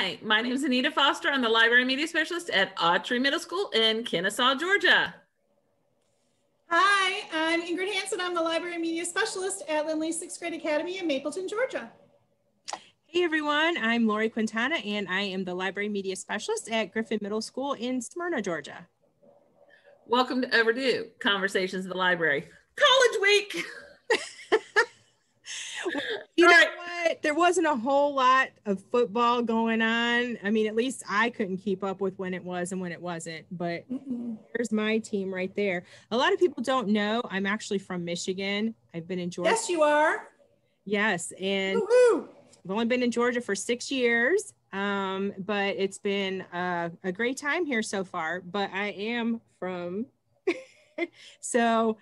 Hi, my name is Anita Foster. I'm the library media specialist at Awtrey Middle School in Kennesaw, Georgia. Hi, I'm Ingrid Hanson. I'm the library media specialist at Lindley Sixth Grade Academy in Mableton, Georgia. Hey everyone, I'm Lori Quintana and I am the library media specialist at Griffin Middle School in Smyrna, Georgia. Welcome to Overdue Conversations in the Library. College week. you know what? There wasn't a whole lot of football going on. I mean, at least I couldn't keep up with when it was and when it wasn't. But mm there's my team right there. A lot of people don't know I'm actually from Michigan. I've been in Georgia. Yes, you are. Yes, and I've only been in Georgia for six years. Um, but it's been a, a great time here so far. But I am from, so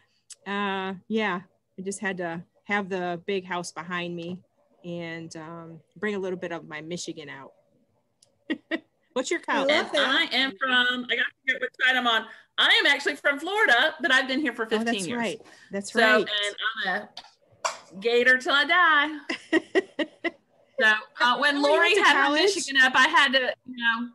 uh, yeah, I just had to have the big house behind me and um, bring a little bit of my Michigan out. What's your count? I, I am from, I got to figure which side I'm on. I am actually from Florida, but I've been here for 15 oh, that's years. Right. That's so, right. And I'm a gator till I die. so uh, when Lori had her Michigan up, I had to, you know,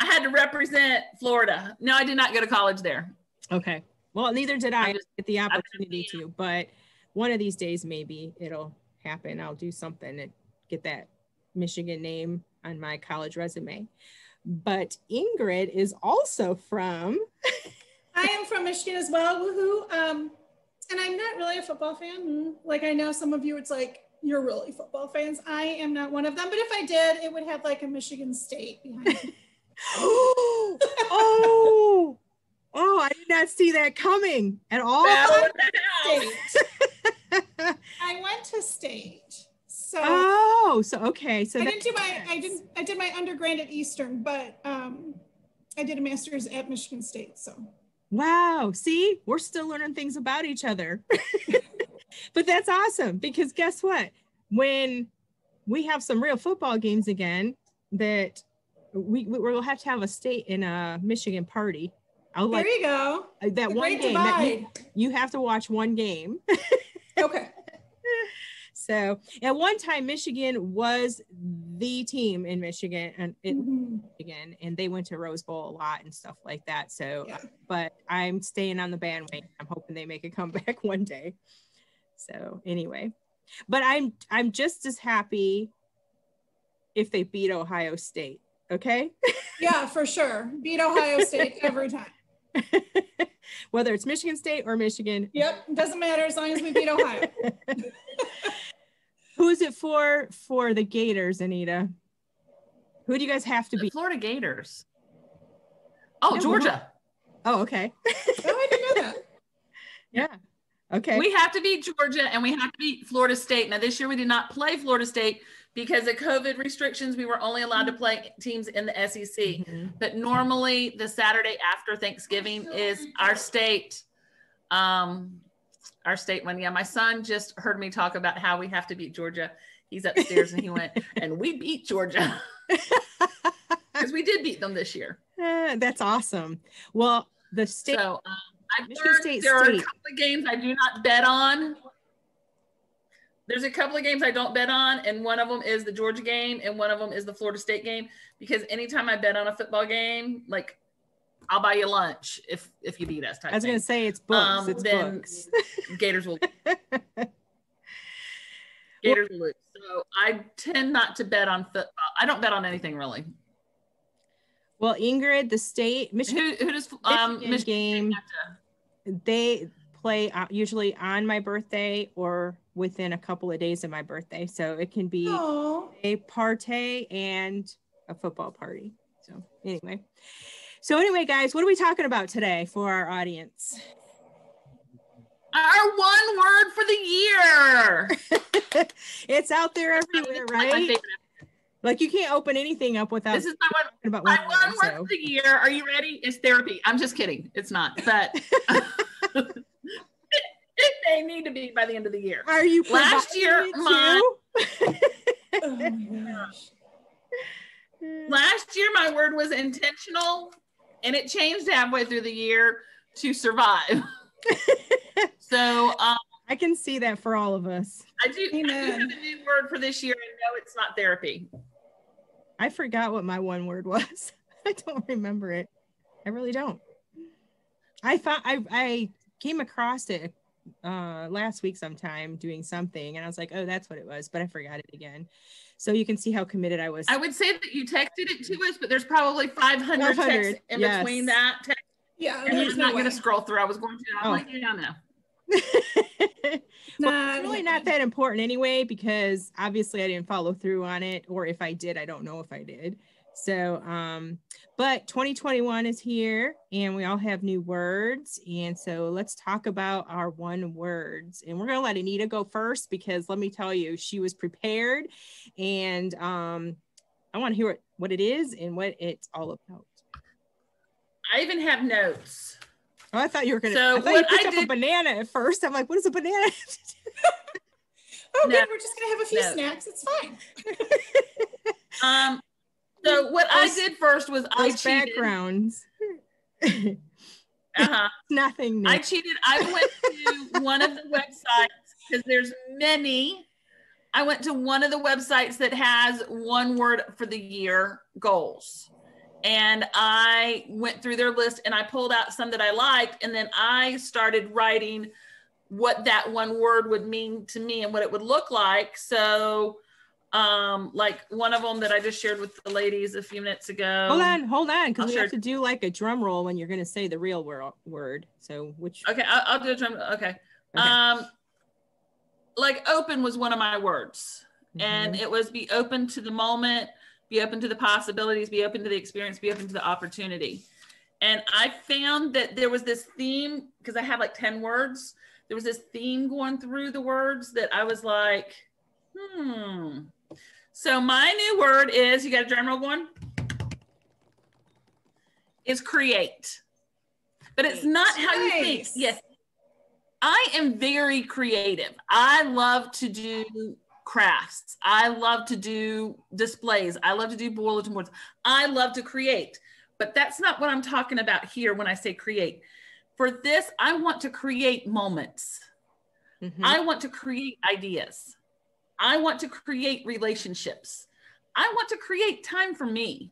I had to represent Florida. No, I did not go to college there. Okay. Well, neither did I, I just, get the opportunity to, but one of these days maybe it'll happen. I'll do something and get that Michigan name on my college resume. But Ingrid is also from. I am from Michigan as well. Woohoo! Um, and I'm not really a football fan. Like I know some of you, it's like you're really football fans. I am not one of them. But if I did, it would have like a Michigan State behind it. oh, oh! I did not see that coming at all. I went to state. So Oh, so okay. So I didn't do my I didn't I did my undergrad at Eastern, but um I did a master's at Michigan State. So wow. See, we're still learning things about each other. but that's awesome because guess what? When we have some real football games again, that we we'll have to have a state in a Michigan party. I'll there like, you go. That the one game that you, you have to watch one game. okay. So at one time, Michigan was the team in Michigan and in mm-hmm. Michigan, and they went to Rose Bowl a lot and stuff like that. So, yeah. but I'm staying on the bandwagon. I'm hoping they make a comeback one day. So anyway, but I'm I'm just as happy if they beat Ohio State. Okay. yeah, for sure. Beat Ohio State every time. Whether it's Michigan State or Michigan. Yep, doesn't matter as long as we beat Ohio. Who is it for for the Gators, Anita? Who do you guys have to be? Florida Gators. Oh, no, Georgia. Oh, okay. oh, I didn't know that. Yeah. Okay. We have to beat Georgia and we have to beat Florida State. Now, this year we did not play Florida State because of COVID restrictions. We were only allowed to play teams in the SEC. Mm-hmm. But normally, the Saturday after Thanksgiving is our state um, our state one. Yeah, my son just heard me talk about how we have to beat Georgia. He's upstairs and he went, and we beat Georgia. Because we did beat them this year. Uh, that's awesome. Well, the state. So um, I've learned state there state. are a couple of games I do not bet on. There's a couple of games I don't bet on, and one of them is the Georgia game, and one of them is the Florida State game. Because anytime I bet on a football game, like I'll buy you lunch if if you beat us. I was going to say it's books. Um, it's books. Gators will. Gators will lose. So I tend not to bet on football. I don't bet on anything really. Well, Ingrid, the state Michigan, who, who does um Michigan game, they play uh, usually on my birthday or within a couple of days of my birthday. So it can be Aww. a party and a football party. So anyway, so anyway, guys, what are we talking about today for our audience? Our one word for the year. it's out there everywhere, right? Like you can't open anything up without. This is my one. About my one, word so. for the year. Are you ready? It's therapy. I'm just kidding. It's not, but it, it, need to be by the end of the year. Are you last year? My, oh my. Last year, my word was intentional and it changed halfway through the year to survive. so um, I can see that for all of us. I do. I do have a new word for this year, and no, it's not therapy. I forgot what my one word was. I don't remember it. I really don't. I thought I I came across it uh last week sometime doing something and I was like, oh, that's what it was, but I forgot it again. So you can see how committed I was. I would say that you texted it to us, but there's probably 500, texts in yes. between that text. Yeah, and I'm not going to scroll through. I was going to. I'm oh. like, yeah, no. well, nah, it's really not that important anyway because obviously I didn't follow through on it, or if I did, I don't know if I did. So, um, but 2021 is here and we all have new words. And so let's talk about our one words. And we're going to let Anita go first because let me tell you, she was prepared and um, I want to hear what, what it is and what it's all about. I even have notes. Oh, I thought you were going to. So I thought you picked I up did, a banana at first. I'm like, what is a banana? oh, no, good. We're just going to have a few no. snacks. It's fine. um, so what I did first was I cheated. backgrounds. uh-huh. Nothing. New. I cheated. I went to one of the websites because there's many. I went to one of the websites that has one word for the year goals. And I went through their list and I pulled out some that I liked. And then I started writing what that one word would mean to me and what it would look like. So um like one of them that i just shared with the ladies a few minutes ago hold on hold on because we share. have to do like a drum roll when you're going to say the real wor- word so which okay I'll, I'll, do a drum okay. okay um like open was one of my words mm-hmm. and it was be open to the moment be open to the possibilities be open to the experience be open to the opportunity and i found that there was this theme because i have like 10 words there was this theme going through the words that i was like hmm so my new word is, you got a drum roll going? Is create. But it's not how you think. Yes. I am very creative. I love to do crafts. I love to do displays. I love to do bulletin boards. I love to create. But that's not what I'm talking about here when I say create. For this, I want to create moments. Mm-hmm. I want to create ideas. I want to create relationships. I want to create time for me.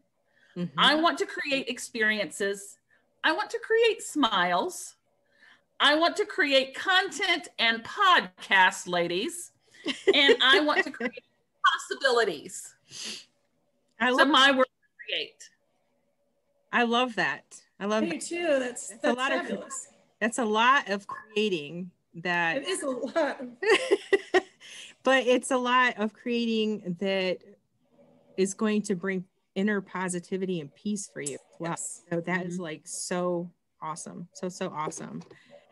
Mm-hmm. I want to create experiences. I want to create smiles. I want to create content and podcasts, ladies. And I want to create possibilities. I love so my word create. I love that. I love Me too. That's, that's, that's a lot fabulous. of that's a lot of creating that it is a lot but it's a lot of creating that is going to bring inner positivity and peace for you well. Yes. So that mm-hmm. is like so awesome. So, so awesome.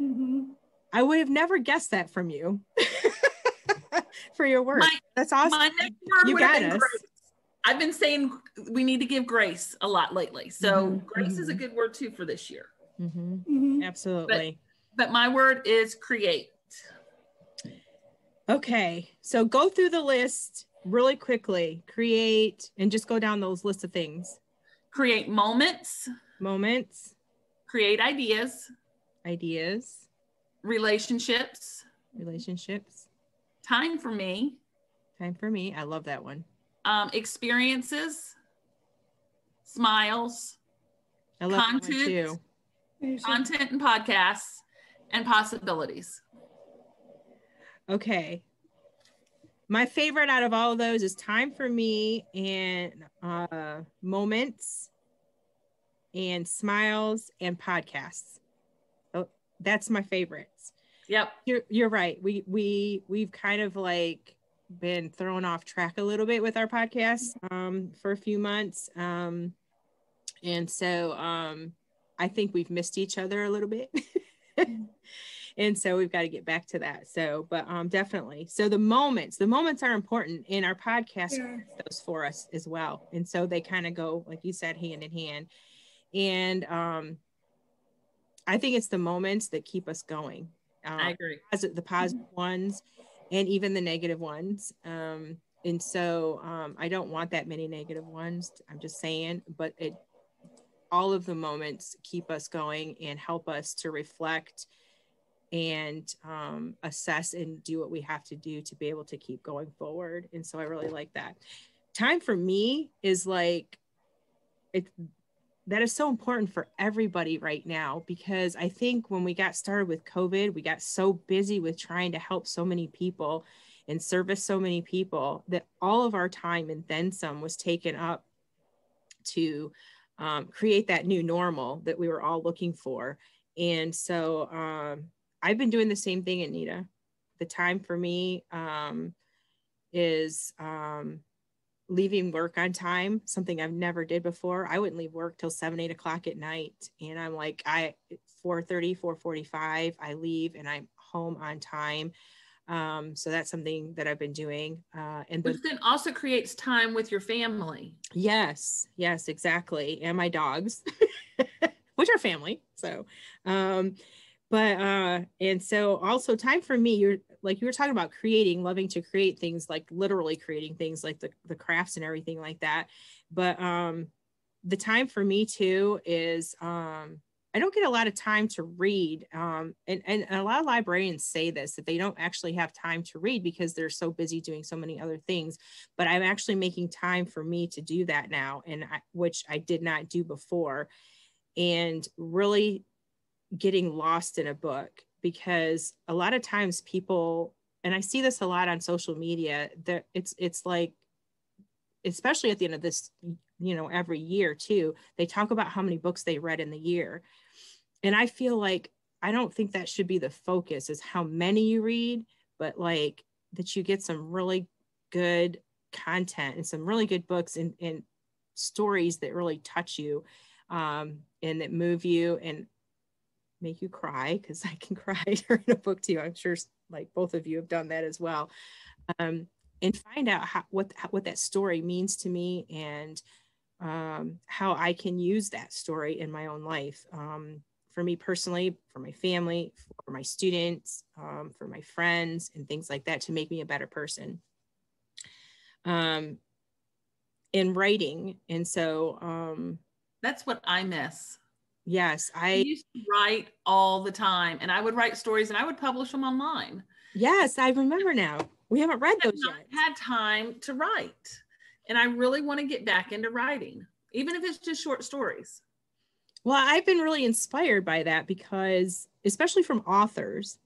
Mm-hmm. I would have never guessed that from you for your work. My, That's awesome. My next word you got us. Grace. I've been saying we need to give grace a lot lately. So mm-hmm. grace is a mm-hmm. good word too for this year. Mm-hmm. Mm-hmm. Absolutely. But, but my word is create. Okay, so go through the list really quickly. Create and just go down those list of things. Create moments. Moments. Create ideas. Ideas. Relationships. Relationships. Time for me. Time for me. I love that one. Um, experiences. Smiles. I love content, too. Content and podcasts and possibilities. Okay. My favorite out of all of those is Time for Me and uh, Moments and Smiles and Podcasts. Oh, that's my favorites. Yep. You're you're right. We we we've kind of like been thrown off track a little bit with our podcast um, for a few months. Um, and so um, I think we've missed each other a little bit. and so we've got to get back to that. So but um definitely. So the moments the moments are important in our podcast yeah. those for us as well. And so they kind of go like you said hand in hand. And um i think it's the moments that keep us going um, i agree. the positive mm-hmm. ones and even the negative ones. Um and so um i don't want that many negative ones i'm just saying but it all of the moments keep us going and help us to reflect and um, assess and do what we have to do to be able to keep going forward. And so I really like that. time for me is like it that is so important for everybody right now because I think when we got started with COVID, we got so busy with trying to help so many people and service so many people that all of our time and then some was taken up to um, create that new normal that we were all looking for. And so um, I've been doing the same thing, Anita. The time for me um, is um, leaving work on time, something I've never did before. I wouldn't leave work till seven, eight o'clock at night. And I'm like, I 4:30, 4:45, I leave and I'm home on time. Um, so that's something that I've been doing. Uh, and which then also creates time with your family. Yes, yes, exactly. And my dogs, which are family. So um, but uh and so also time for me you're like you were talking about creating loving to create things like literally creating things like the, the crafts and everything like that but um the time for me too is um I don't get a lot of time to read. Um, and, and a lot of librarians say this that they don't actually have time to read because they're so busy doing so many other things. But I'm actually making time for me to do that now, and I, which I did not do before. And really getting lost in a book because a lot of times people and I see this a lot on social media that it's it's like especially at the end of this you know every year too they talk about how many books they read in the year. And I feel like I don't think that should be the focus is how many you read but like that you get some really good content and some really good books and, and stories that really touch you um, and that move you and make you cry because I can cry during a book too. I'm sure like both of you have done that as well. Um, and find out how, what what that story means to me and um, how I can use that story in my own life. Um, for me personally, for my family, for my students, um, for my friends, and things like that to make me a better person. Um, in writing, and so um, that's what I miss. Yes, I, I used to write all the time, and I would write stories and I would publish them online. Yes, I remember now. We haven't read those yet. Had time to write, and I really want to get back into writing, even if it's just short stories. Well, I've been really inspired by that because, especially from authors,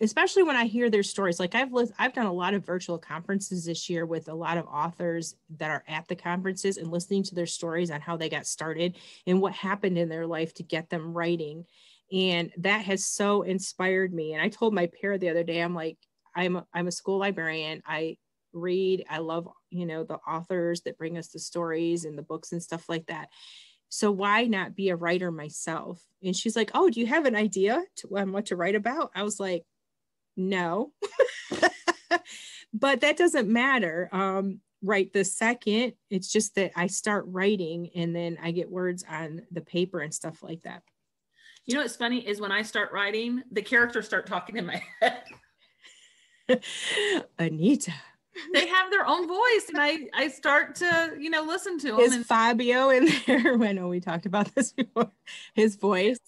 especially when I hear their stories. Like I've I've done a lot of virtual conferences this year with a lot of authors that are at the conferences and listening to their stories on how they got started and what happened in their life to get them writing, and that has so inspired me. And I told my pair the other day, I'm like, I'm a, I'm a school librarian. I read. I love you know the authors that bring us the stories and the books and stuff like that so why not be a writer myself? And she's like oh do you have an idea to um, what to write about? I was like no. But that doesn't matter um, right the second it's just that i start writing and then i get words on the paper and stuff like that. You know what's funny is when i start writing the characters start talking in my head. Anita they have their own voice and I I start to you know listen to them. Is and- Fabio in there? When oh, we talked about this before, his voice.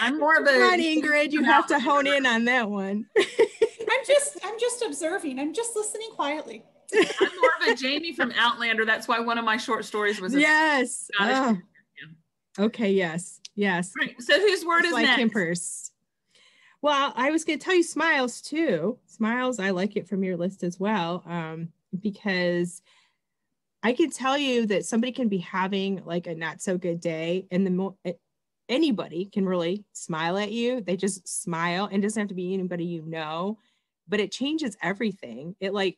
I'm more of a Come on, Ingrid. You have to hone in on that one. I'm just I'm just observing. I'm just listening quietly. I'm more of a Jamie from Outlander. That's why one of my short stories was. yes. Oh. Okay. Yes. Yes. Right. So whose word it's is like next? Kimpers. Well, I was going to tell you Smiles too. Smiles, I like it from your list as well, um, because I can tell you that somebody can be having like a not so good day, and the anybody can really smile at you. They just smile, and doesn't have to be anybody you know, but it changes everything. It like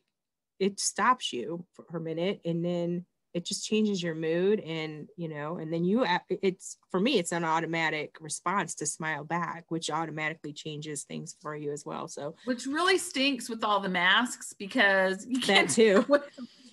it stops you for a minute, and then it just changes your mood and you know and then you it's for me it's an automatic response to smile back which automatically changes things for you as well. So which really stinks with all the masks because you that too.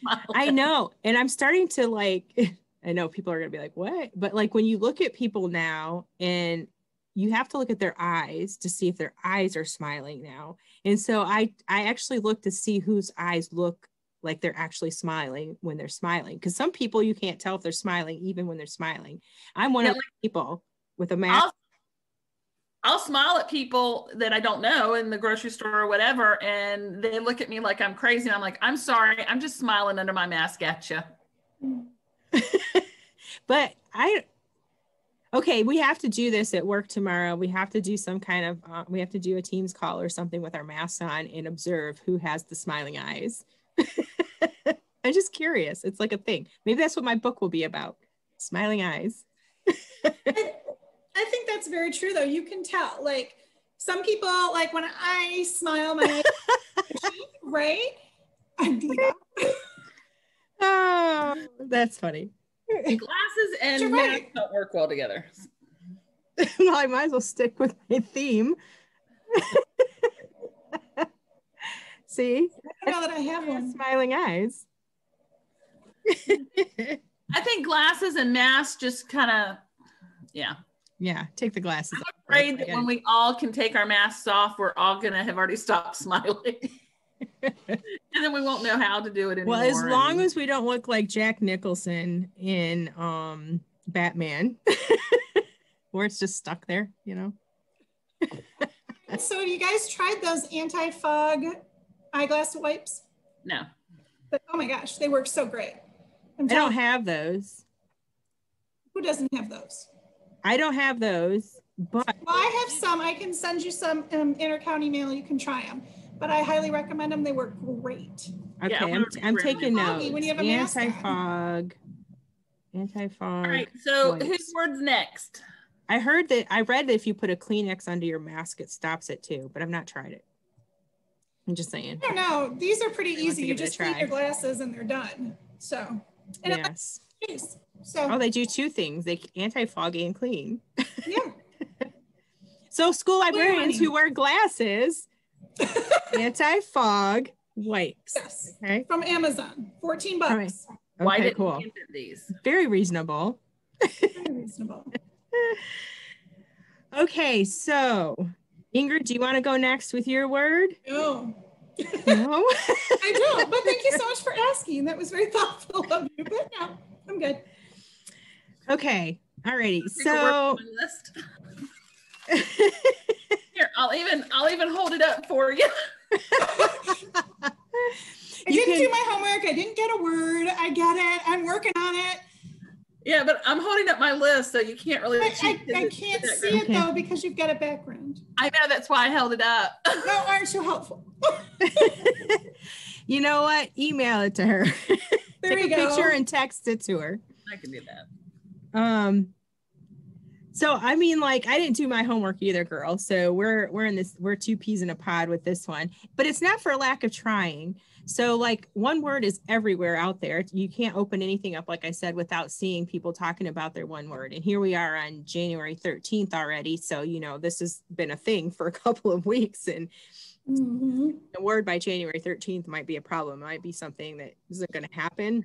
i know. And i'm starting to like i know people are going to be like what? But like when you look at people now and you have to look at their eyes to see if their eyes are smiling now. And so i i actually look to see whose eyes look like they're actually smiling when they're smiling. Because some people you can't tell if they're smiling even when they're smiling. I'm one yeah, of the people with a mask. I'll smile at people that I don't know in the grocery store or whatever, and they look at me like I'm crazy. And I'm like, I'm sorry, I'm just smiling under my mask at you. but I, okay, we have to do this at work tomorrow. We have to do some kind of, uh, we have to do a Teams call or something with our masks on and observe who has the smiling eyes. I'm just curious. It's like a thing. Maybe that's what my book will be about smiling eyes. I think that's very true, though. You can tell. Like some people, like when I smile, my right? oh, that's funny. Glasses and right. masks don't work well together. well, I might as well stick with my theme. See? I know that I have one. Smiling eyes. I think glasses and masks just kind of, yeah. Yeah, take the glasses I'm afraid that when we all can take our masks off, we're all going to have already stopped smiling. and then we won't know how to do it anymore. Well, as long and... as we don't look like Jack Nicholson in um Batman, where it's just stuck there, you know. so, have you guys tried those anti-fog eyeglass wipes? No. But oh my gosh, they work so great. i don't have those. Who doesn't have those? I don't have those, but well, I have some. I can send you some um, intercounty mail. You can try them, but I highly recommend them. They work great. Okay, yeah, I'm, I'm taking notes. When you have a anti-fog, anti-fog. All right. So wipes. whose word's next? I heard that I read that if you put a Kleenex under your mask, it stops it too, but I've not tried it. I'm just saying. I don't know. These are pretty easy. You just clean your glasses and they're done. So, yes. So oh, they do two things. They anti-foggy and clean. Yeah. so school librarians who wear glasses, anti-fog wipes. Yes. Okay. From Amazon, 14 bucks. Right. Okay, Why did cool. these? Very reasonable. Very reasonable. okay, so Ingrid, do you want to go next with your word? Oh. No. No? I don't, but thank you so much for asking. That was very thoughtful of you. But no, I'm good. Okay. Alrighty. So here, I'll even I'll even hold it up for you. I you didn't can... do my homework. I didn't get a word. I get it. I'm working on it. Yeah, but I'm holding up my list, so you can't really. I, I, I can't see it though because you've got a background. I know that's why I held it up. no, aren't you helpful? you know what? Email it to her. There Take you a go. picture and text it to her. I can do that. Um, so I mean, like I didn't do my homework either, girl. So we're we're in this we're two peas in a pod with this one, but it's not for lack of trying. So like one word is everywhere out there. You can't open anything up, like I said, without seeing people talking about their one word. And here we are on January 13th already. So you know this has been a thing for a couple of weeks, and mm-hmm. the word by January 13th might be a problem. It might be something that isn't going to happen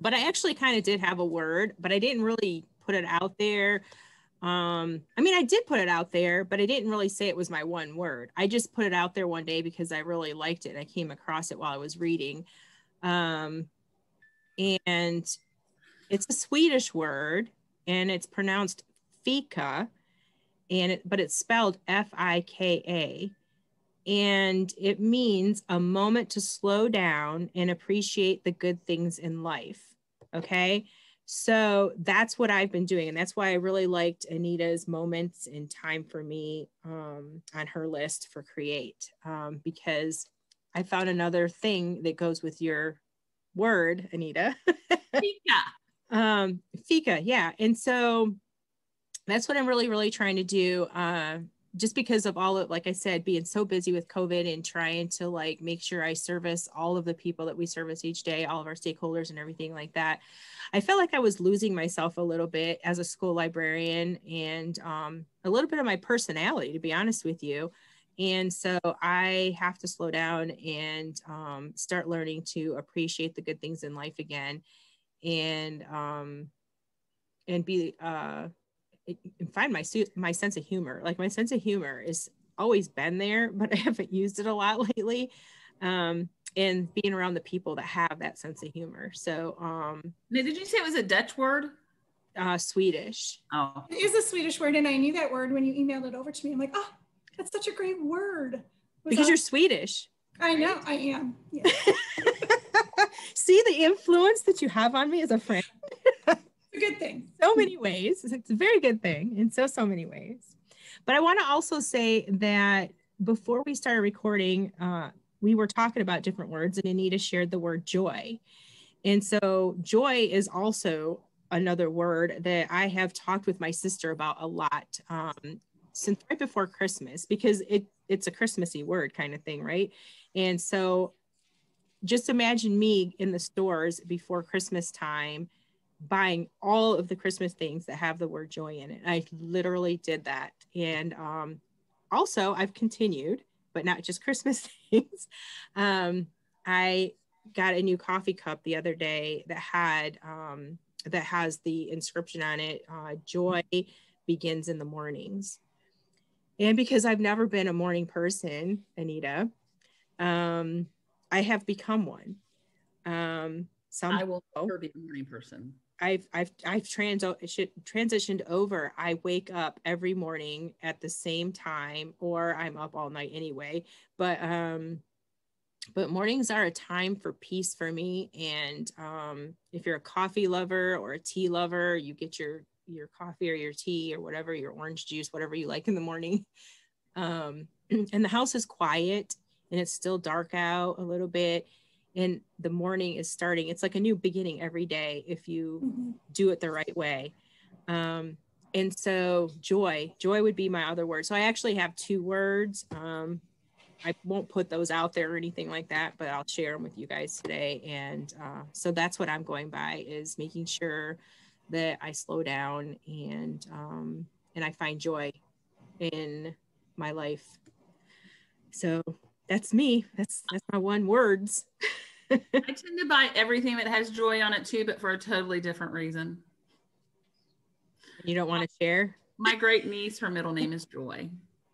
but I actually kind of did have a word, but I didn't really put it out there. Um, I mean, I did put it out there, but I didn't really say it was my one word. I just put it out there one day because I really liked it. I came across it while I was reading. Um, and it's a Swedish word and it's pronounced fika and it, but it's spelled F-I-K-A and it means a moment to slow down and appreciate the good things in life. Okay. So that's what I've been doing. And that's why I really liked Anita's moments in time for me um, on her list for create, um, because I found another thing that goes with your word, Anita. Fika. um, Fika. Yeah. And so that's what I'm really, really trying to do. Uh, just because of all of like i said being so busy with covid and trying to like make sure i service all of the people that we service each day all of our stakeholders and everything like that i felt like i was losing myself a little bit as a school librarian and um, a little bit of my personality to be honest with you. And so i have to slow down and um, start learning to appreciate the good things in life again and um, and be uh, find my suit my sense of humor. Like my sense of humor is always been there, but I haven't used it a lot lately. Um, and being around the people that have that sense of humor. So, um, now, did you say it was a Dutch word? uh, Swedish. Oh, It is a Swedish word, and I knew that word when you emailed it over to me. I'm like, oh, that's such a great word. Was Because that- you're Swedish. I know, I am. Yeah. See the influence that you have on me as a friend. Good thing. so many ways. It's a very good thing in so, so many ways. But I want to also say that before we started recording, uh, we were talking about different words, and Anita shared the word joy. And so, joy is also another word that I have talked with my sister about a lot um, since right before Christmas because it it's a Christmassy word kind of thing, right? And so, just imagine me in the stores before Christmas time buying all of the Christmas things that have the word joy in it. I literally did that. And um, also, I've continued, but not just Christmas things. Um, I got a new coffee cup the other day that had um, that has the inscription on it uh, joy begins in the mornings and because i've never been a morning person anita um, i have become one um, some I will never be a morning person. I've I've I've trans transitioned over. I wake up every morning at the same time, or I'm up all night anyway. But um, but mornings are a time for peace for me. And um, if you're a coffee lover or a tea lover, you get your your coffee or your tea or whatever, your orange juice, whatever you like in the morning. Um, and the house is quiet and it's still dark out a little bit and the morning is starting it's like a new beginning every day if you Mhm. do it the right way. Um, and so joy joy would be my other word. So i actually have two words. Um, i won't put those out there or anything like that but i'll share them with you guys today. And uh, so that's what i'm going by is making sure that i slow down and um, and i find joy in my life. So that's me that's that's my one words I tend to buy everything that has joy on it too, but for a totally different reason. you don't want to share My great niece, her middle name is Joy.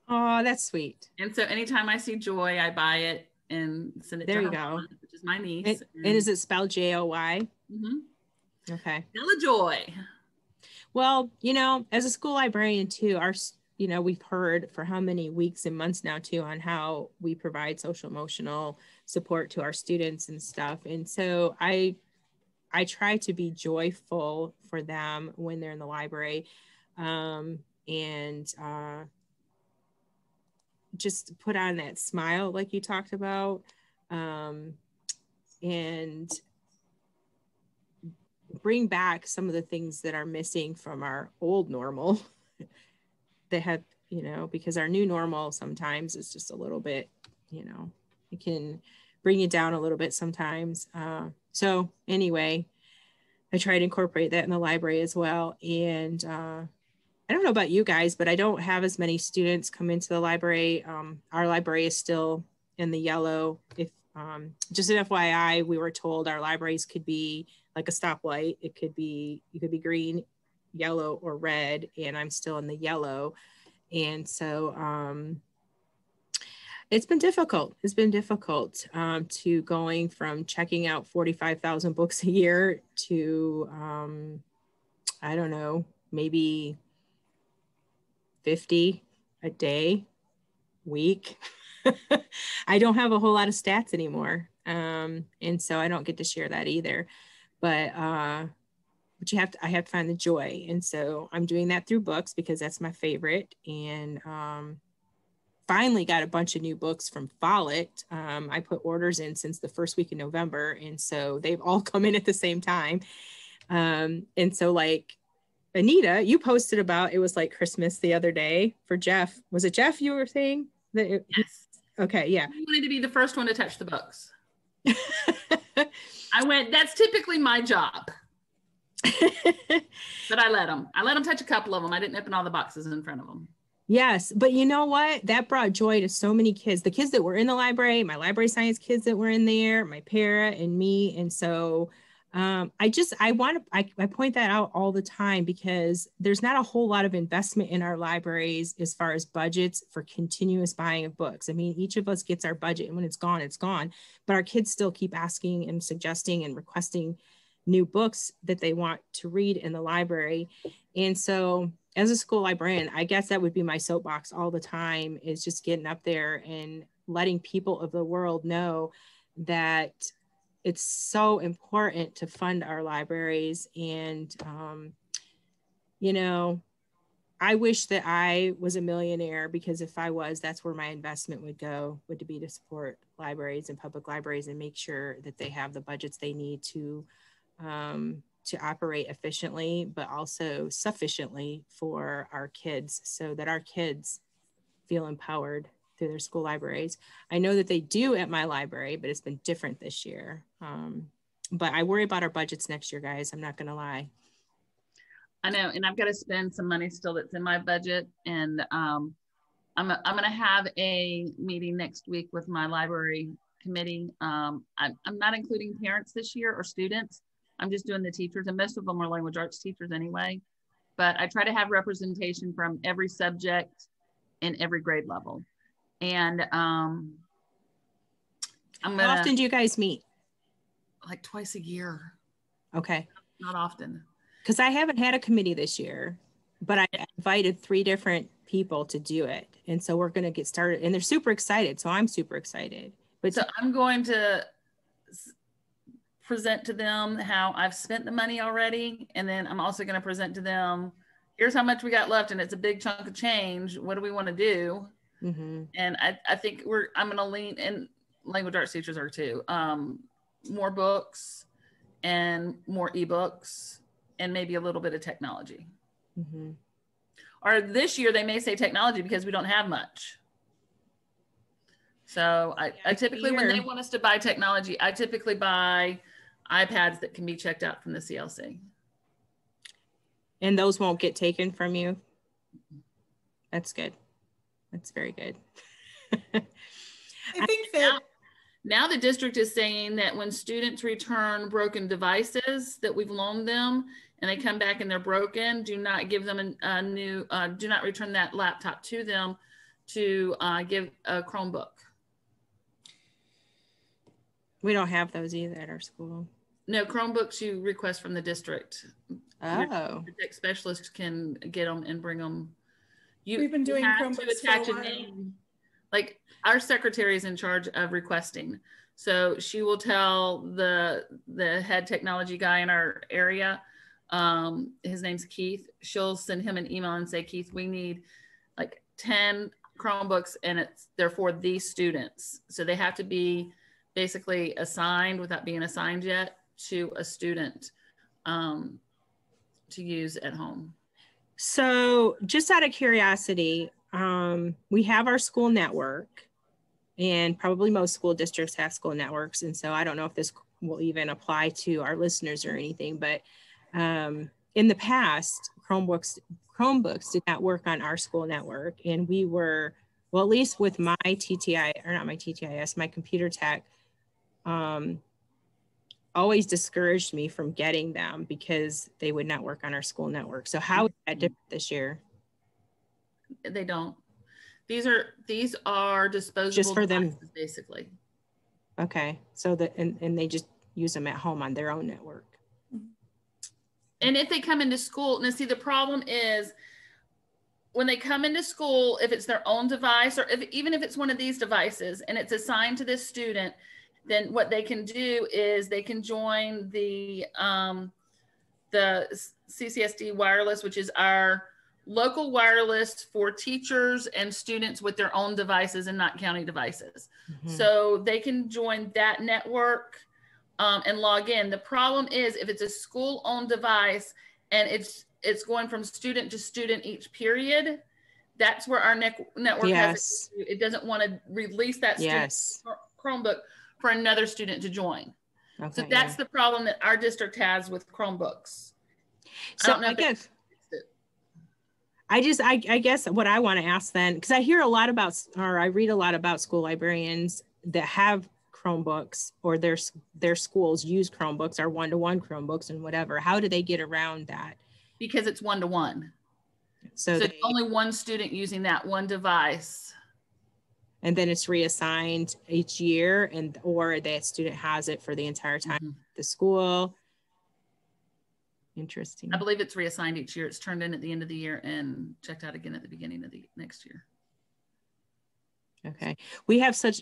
oh that's sweet And so anytime I see Joy, I buy it and send it There to you go. mom, which is my niece. and, and is it spelled j-o-y Mhm. okay Stella Joy. Well, you know, as a school librarian too, our you know, we've heard for how many weeks and months now too on how we provide social emotional support to our students and stuff. And so I I try to be joyful for them when they're in the library. Um and uh just put on that smile like you talked about. Um and bring back some of the things that are missing from our old normal that have you know because our new normal sometimes is just a little bit you know it can bring you down a little bit sometimes. Uh, so anyway i try to incorporate that in the library as well. And uh, i don't know about you guys but i don't have as many students come into the library. Um, our library is still in the yellow. If um, just an fyi we were told our libraries could be like a stoplight. It could be you could be green, yellow, or red, and I'm still in the yellow. And so um, it's been difficult. It's been difficult um, to going from checking out 45,000 books a year to um, I don't know, maybe 50 a day, week. I don't have a whole lot of stats anymore. Um, and so I don't get to share that either but uh but you have to i have to find the joy. And so i'm doing that through books because that's my favorite. And um finally got a bunch of new books from follett. Um, i put orders in since the first week of november. And so they've all come in at the same time. Um and so like anita you posted about it was like christmas the other day for jeff. Was it jeff you were saying that it, Yes. okay yeah. I wanted to be the first one to touch the books. I went, that's typically my job. But I let them. I let them touch a couple of them. I didn't open all the boxes in front of them. Yes, but you know what? That brought joy to so many kids. The kids that were in the library, my library science kids that were in there, my para and me. And so um, I just I want to I, I point that out all the time because there's not a whole lot of investment in our libraries as far as budgets for continuous buying of books. I mean, each of us gets our budget and when it's gone, it's gone. But our kids still keep asking and suggesting and requesting new books that they want to read in the library. And so as a school librarian, I guess that would be my soapbox all the time is just getting up there and letting people of the world know that it's so important to fund our libraries and um, you know i wish that i was a millionaire because if i was that's where my investment would go would be to support libraries and public libraries and make sure that they have the budgets they need to um, to operate efficiently but also sufficiently for our kids so that our kids feel empowered through their school libraries. I know that they do at my library, but it's been different this year. Um, but I worry about our budgets next year, guys. I'm not going to lie. I know, and I've got to spend some money still that's in my budget, and um, I'm I'm going to have a meeting next week with my library committee. Um, I'm I'm not including parents this year or students. I'm just doing the teachers, and most of them are language arts teachers anyway. But I try to have representation from every subject in every grade level and um, I'm gonna, How often do you guys meet? Like twice a year. Okay. Not often. Because I haven't had a committee this year, but I invited three different people to do it, and so we're going to get started. And they're super excited, so I'm super excited. But so I'm going to present to them how I've spent the money already, and then I'm also going to present to them here's how much we got left, and it's a big chunk of change. What do we want to do? Mm-hmm. And I, I think we're I'm gonna lean and language arts teachers are too. Um, more books and more ebooks and maybe a little bit of technology. Mm-hmm. Or this year they may say technology because we don't have much. So I, I typically when they want us to buy technology, I typically buy iPads that can be checked out from the CLC. And those won't get taken from you. That's good. That's very good. I think that now, now the district is saying that when students return broken devices that we've loaned them and they come back and they're broken, do not give them a, a new, uh, do not return that laptop to them to uh, give a Chromebook. We don't have those either at our school. No, Chromebooks you request from the district. Oh. The tech specialist can get them and bring them you we've been doing have to attach a, a name. Like our secretary is in charge of requesting. So she will tell the the head technology guy in our area, um, his name's Keith. She'll send him an email and say, Keith, we need like 10 Chromebooks and it's they're for these students. So they have to be basically assigned without being assigned yet to a student um, to use at home. So, just out of curiosity, um, we have our school network, and probably most school districts have school networks. And so, I don't know if this will even apply to our listeners or anything, but um, in the past, Chromebooks Chromebooks did not work on our school network, and we were well, at least with my TTI or not my TTIS, my computer tech. Um, always discouraged me from getting them because they would not work on our school network. So how is that mm-hmm. different this year? They don't. These are these are disposable just for them basically. Okay. So that and, and they just use them at home on their own network. And if they come into school, now see the problem is when they come into school, if it's their own device or if even if it's one of these devices and it's assigned to this student, then what they can do is they can join the um, the CCSD wireless, which is our local wireless for teachers and students with their own devices and not county devices. Mm-hmm. So they can join that network um, and log in. The problem is if it's a school owned device and it's it's going from student to student each period, that's where our ne- network yes. has it. it doesn't want to release that yes. Chromebook for another student to join. Okay, so that's yeah. the problem that our district has with Chromebooks. So I, I guess I just I, I guess what I want to ask then because I hear a lot about or I read a lot about school librarians that have Chromebooks or their their schools use Chromebooks or one to one Chromebooks and whatever. How do they get around that? Because it's one to one. So, so they, only one student using that one device and then it's reassigned each year and or that student has it for the entire time mm-hmm. the school interesting. I believe it's reassigned each year. It's turned in at the end of the year and checked out again at the beginning of the next year. Okay. We have such,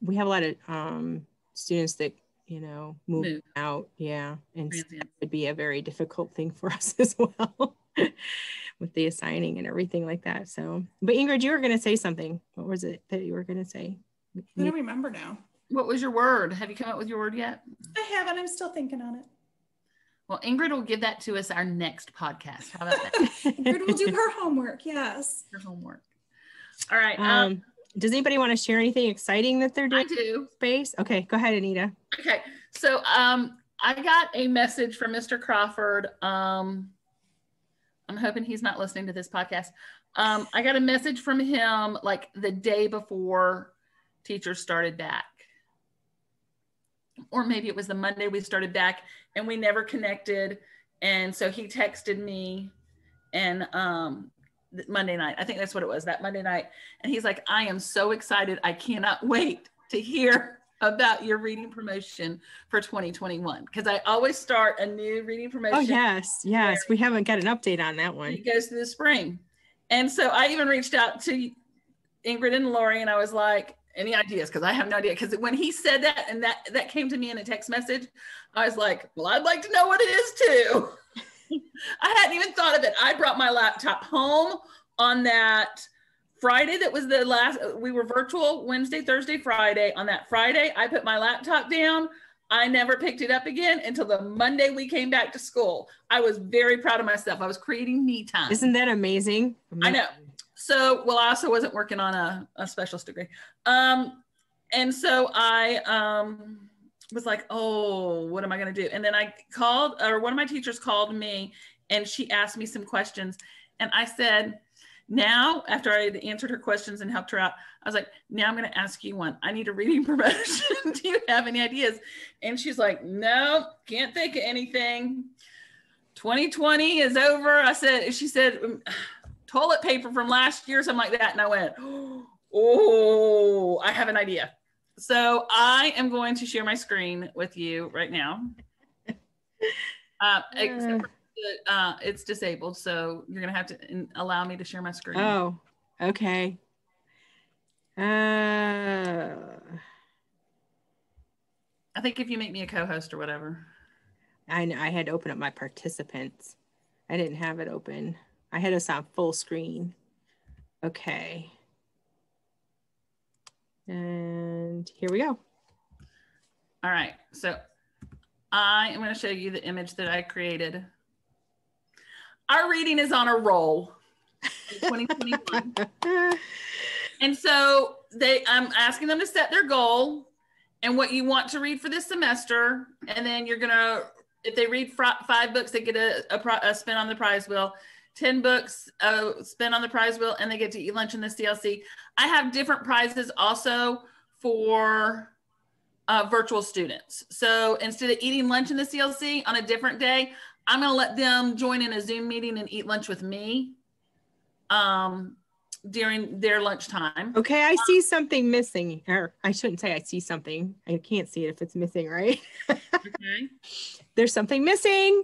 we have a lot of um, students that, you know, move, move. out. Yeah. And it would be a very difficult thing for us as well with the assigning and everything like that. So, but Ingrid, you were going to say something. What was it that you were going to say? I don't remember now. What was your word? Have you come up with your word yet? I haven't. I'm still thinking on it. Well, Ingrid will give that to us our next podcast. How about that? Ingrid will do her homework. Yes. Her homework. All right. Um, um, does anybody want to share anything exciting that they're doing? I do. Space. Okay, go ahead, Anita. Okay. So um, I got a message from Mr. Crawford. Um, I'm hoping he's not listening to this podcast. Um, I got a message from him like the day before teachers started back or maybe it was the Monday we started back and we never connected. And so he texted me and um, Monday night, I think that's what it was, that Monday night. And he's like, I am so excited. I cannot wait to hear about your reading promotion for 2021 because I always start a new reading oh, promotion. Oh, yes, yes. We haven't got an update on that one. It goes through the spring. And so I even reached out to Ingrid and Lori and I was like, any ideas? Because I have no idea. Because when he said that and that that came to me in a text message, I was like, well, I'd like to know what it is too. I hadn't even thought of it. I brought my laptop home on that Friday that was the last we were virtual Wednesday, Thursday, Friday. On that Friday, I put my laptop down. I never picked it up again until the Monday we came back to school. I was very proud of myself. I was creating me time. Isn't that amazing? I know. So, well, I also wasn't working on a, a specialist degree. Um, and so I um, was like, oh, what am I going to do? And then I called, or one of my teachers called me and she asked me some questions. And I said, now, after I had answered her questions and helped her out, I was like, now I'm going to ask you one. I need a reading promotion. do you have any ideas? And she's like, no, can't think of anything. 2020 is over. I said, she said, toilet paper from last year, something like that. And I went, oh, I have an idea. So I am going to share my screen with you right now. Uh, uh, it's disabled, so you're gonna have to allow me to share my screen. Oh, okay. Uh, I think if you make me a co-host or whatever. I I had to open up my participants. I didn't have it open. I had us on full screen. Okay. And here we go. All right. So I am going to show you the image that I created. Our reading is on a roll. 2021. and so they I'm asking them to set their goal and what you want to read for this semester and then you're going to if they read five books they get a, a, a spin on the prize wheel 10 books uh, spin on the prize wheel and they get to eat lunch in the CLC. I have different prizes also for uh, virtual students. So instead of eating lunch in the CLC on a different day, I'm going to let them join in a Zoom meeting and eat lunch with me um, during their lunchtime. Okay, I see something missing. Or I shouldn't say I see something. I can't see it if it's missing, right? okay. There's something missing.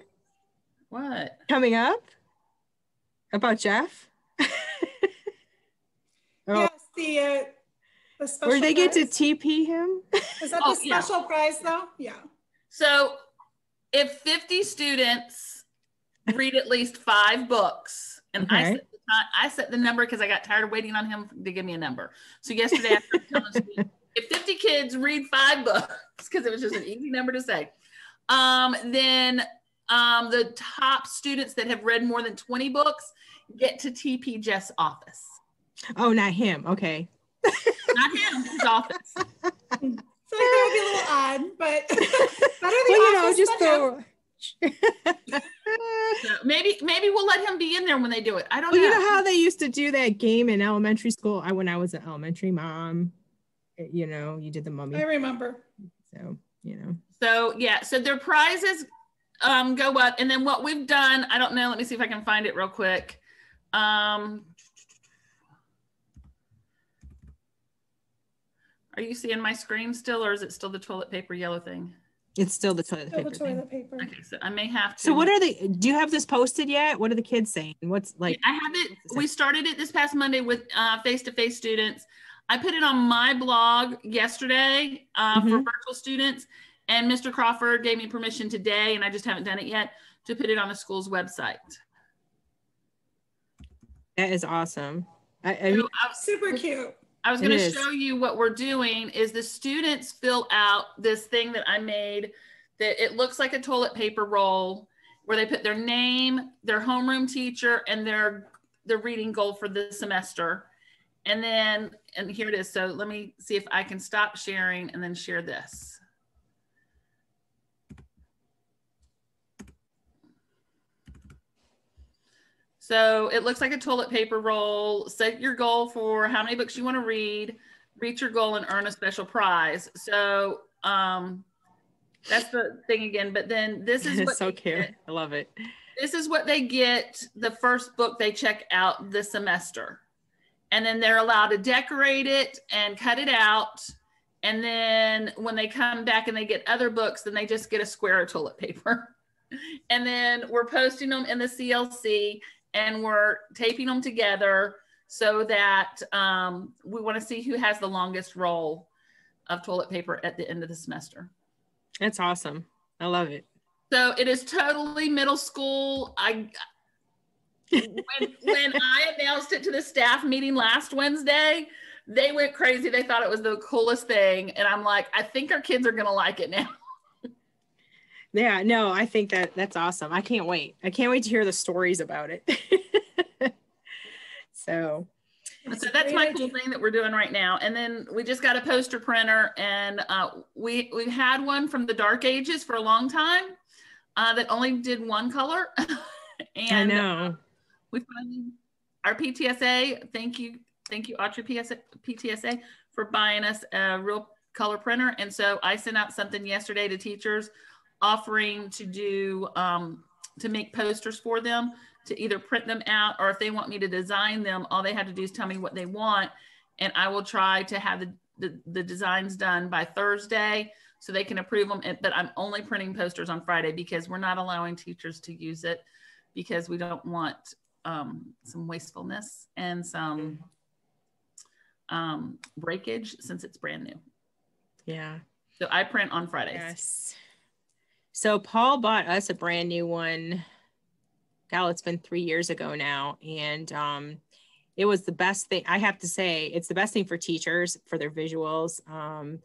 What? Coming up? About Jeff? oh. Yes, the, uh, the special Where they prize. get to TP him? Is that oh, the special yeah. prize though? Yeah. So if 50 students read at least five books, and okay. I, set the, I set the number because I got tired of waiting on him to give me a number. So yesterday, if 50 kids read five books, because it was just an easy number to say, um, then um, the top students that have read more than 20 books get to TP Jeff's office. Oh, not him. Okay. not him, his office. so like that would be a little odd, but better the well, you know, just the so maybe maybe we'll let him be in there when they do it. I don't well, know. You know how they used to do that game in elementary school? I when I was an elementary mom, you know, you did the mummy. I remember. So, you know. So yeah, so their prizes um, go up. And then what we've done, I don't know, let me see if I can find it real quick. Um, are you seeing my screen still, or is it still the toilet paper yellow thing? It's still the toilet Still paper. the thing. toilet paper. Okay, so I may have to. So what are they? Do you have this posted yet? What are the kids saying? What's like? I have it. We started it this past Monday with uh, face-to-face students. I put it on my blog yesterday uh, for Mhm. virtual students, and Mr. Crawford gave me permission today, and I just haven't done it yet to put it on the school's website. That is awesome. I, I So mean, I, Super cute. I was going to show you what we're doing is the students fill out this thing that I made that it looks like a toilet paper roll where they put their name, their homeroom teacher, and their their reading goal for the semester. And then, and here it is. So let me see if I can stop sharing and then share this. So it looks like a toilet paper roll. Set your goal for how many books you want to read, reach your goal, and earn a special prize. So um, that's the thing again. But then this is what so they cute. get. I love it. This is what they get the first book they check out the semester. And then they're allowed to decorate it and cut it out. And then when they come back and they get other books, then they just get a square of toilet paper. And then we're posting them in the CLC and we're taping them together so that um, we want to see who has the longest roll of toilet paper at the end of the semester. That's awesome. I love it. So it is totally middle school. I when when I announced it to the staff meeting last Wednesday, they went crazy. They thought it was the coolest thing, and I'm like, I think our kids are gonna like it now. Yeah, no, I think that that's awesome. I can't wait. I can't wait to hear the stories about it. so, so that's my cool thing that we're doing right now. And then we just got a poster printer, and uh, we we've had one from the Dark Ages for a long time uh, that only did one color. and I know. we finally our PTSA. Thank you, thank you, Awtrey PSA, PTSA, for buying us a real color printer. And so I sent out something yesterday to teachers, offering to do um, to make posters for them to either print them out or if they want me to design them, all they have to do is tell me what they want, and I will try to have the the, the designs done by Thursday so they can approve them. But I'm only printing posters on Friday because we're not allowing teachers to use it because we don't want um, some wastefulness and some um, breakage since it's brand new. Yeah. So I print on Fridays. Yes. So Paul bought us a brand new one. Gal, it's been three years ago now. And um it was the best thing. I have to say, it's the best thing for teachers for their visuals, um,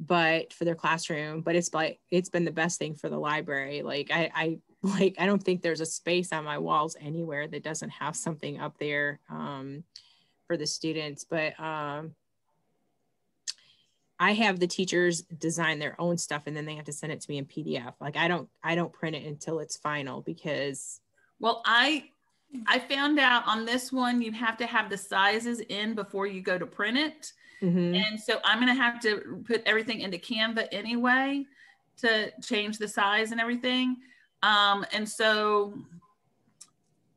but for their classroom. But it's like it's been the best thing for the library. Like I, I like I don't think there's a space on my walls anywhere that doesn't have something up there um, for the students. But um, I have the teachers design their own stuff and then they have to send it to me in PDF. Like I don't I don't print it until it's final because Well, I I found out on this one you have to have the sizes in before you go to print it. Mhm. And so I'm going to have to put everything into Canva anyway to change the size and everything. Um, and so,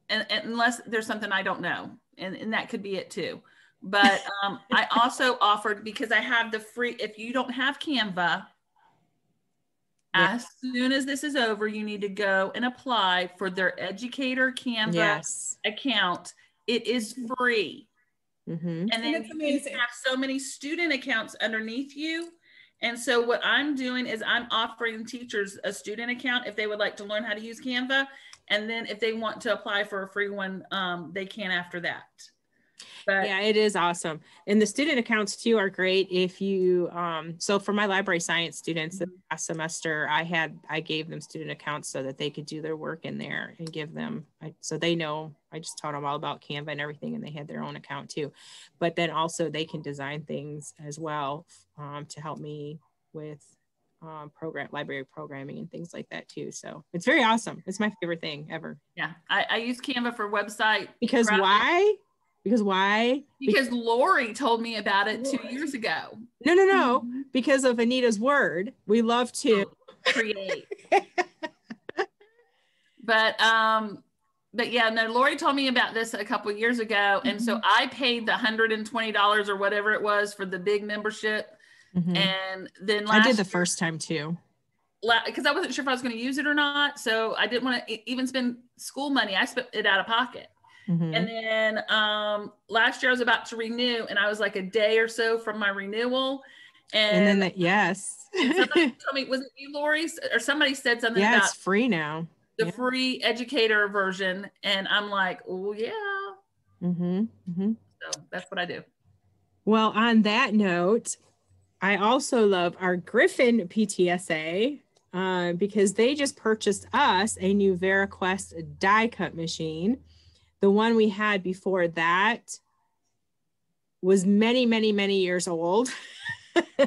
and, and unless there's something I don't know, and, and that could be it too. But um, I also offered because I have the free, if you don't have Canva, Yeah. as soon as this is over, you need to go and apply for their educator Canva yes. account. It is free hmm and then it's you amazing. can have so many student accounts underneath you. And so what I'm doing is I'm offering teachers a student account if they would like to learn how to use Canva. And then if they want to apply for a free one, um, they can after that. But yeah it is awesome. And the student accounts too are great if you um so for my library science students the last semester i had i gave them student accounts so that they could do their work in there and give them I, so they know i just taught them all about canva and everything and they had their own account too. But then also they can design things as well um, to help me with um, program library programming and things like that too. So it's very awesome. It's my favorite thing ever. Yeah, I, I use Canva for website because why because why because Lori told me about it two years ago. no no no because of Anita's word. We love to. create. but um but yeah, no, Lori told me about this a couple years ago. And so I paid the $120 or whatever it was for the big membership. Mhm. And then I did the year- first time too. because I wasn't sure if I was going to use it or not. So I didn't want to even spend school money. I spent it out of pocket. Mm-hmm. And then um, last year I was about to renew, and I was like a day or so from my renewal. And, and then the, yes, somebody told me was it you, Lori, or somebody said something yeah, about it's free now. The yeah. free educator version, and I'm like, oh yeah. Mm-hmm. Mm-hmm. So that's what I do. Well, on that note, I also love our Griffin PTSA uh, because they just purchased us a new VariQuest die cut machine. The one we had before that was many, many, many years old.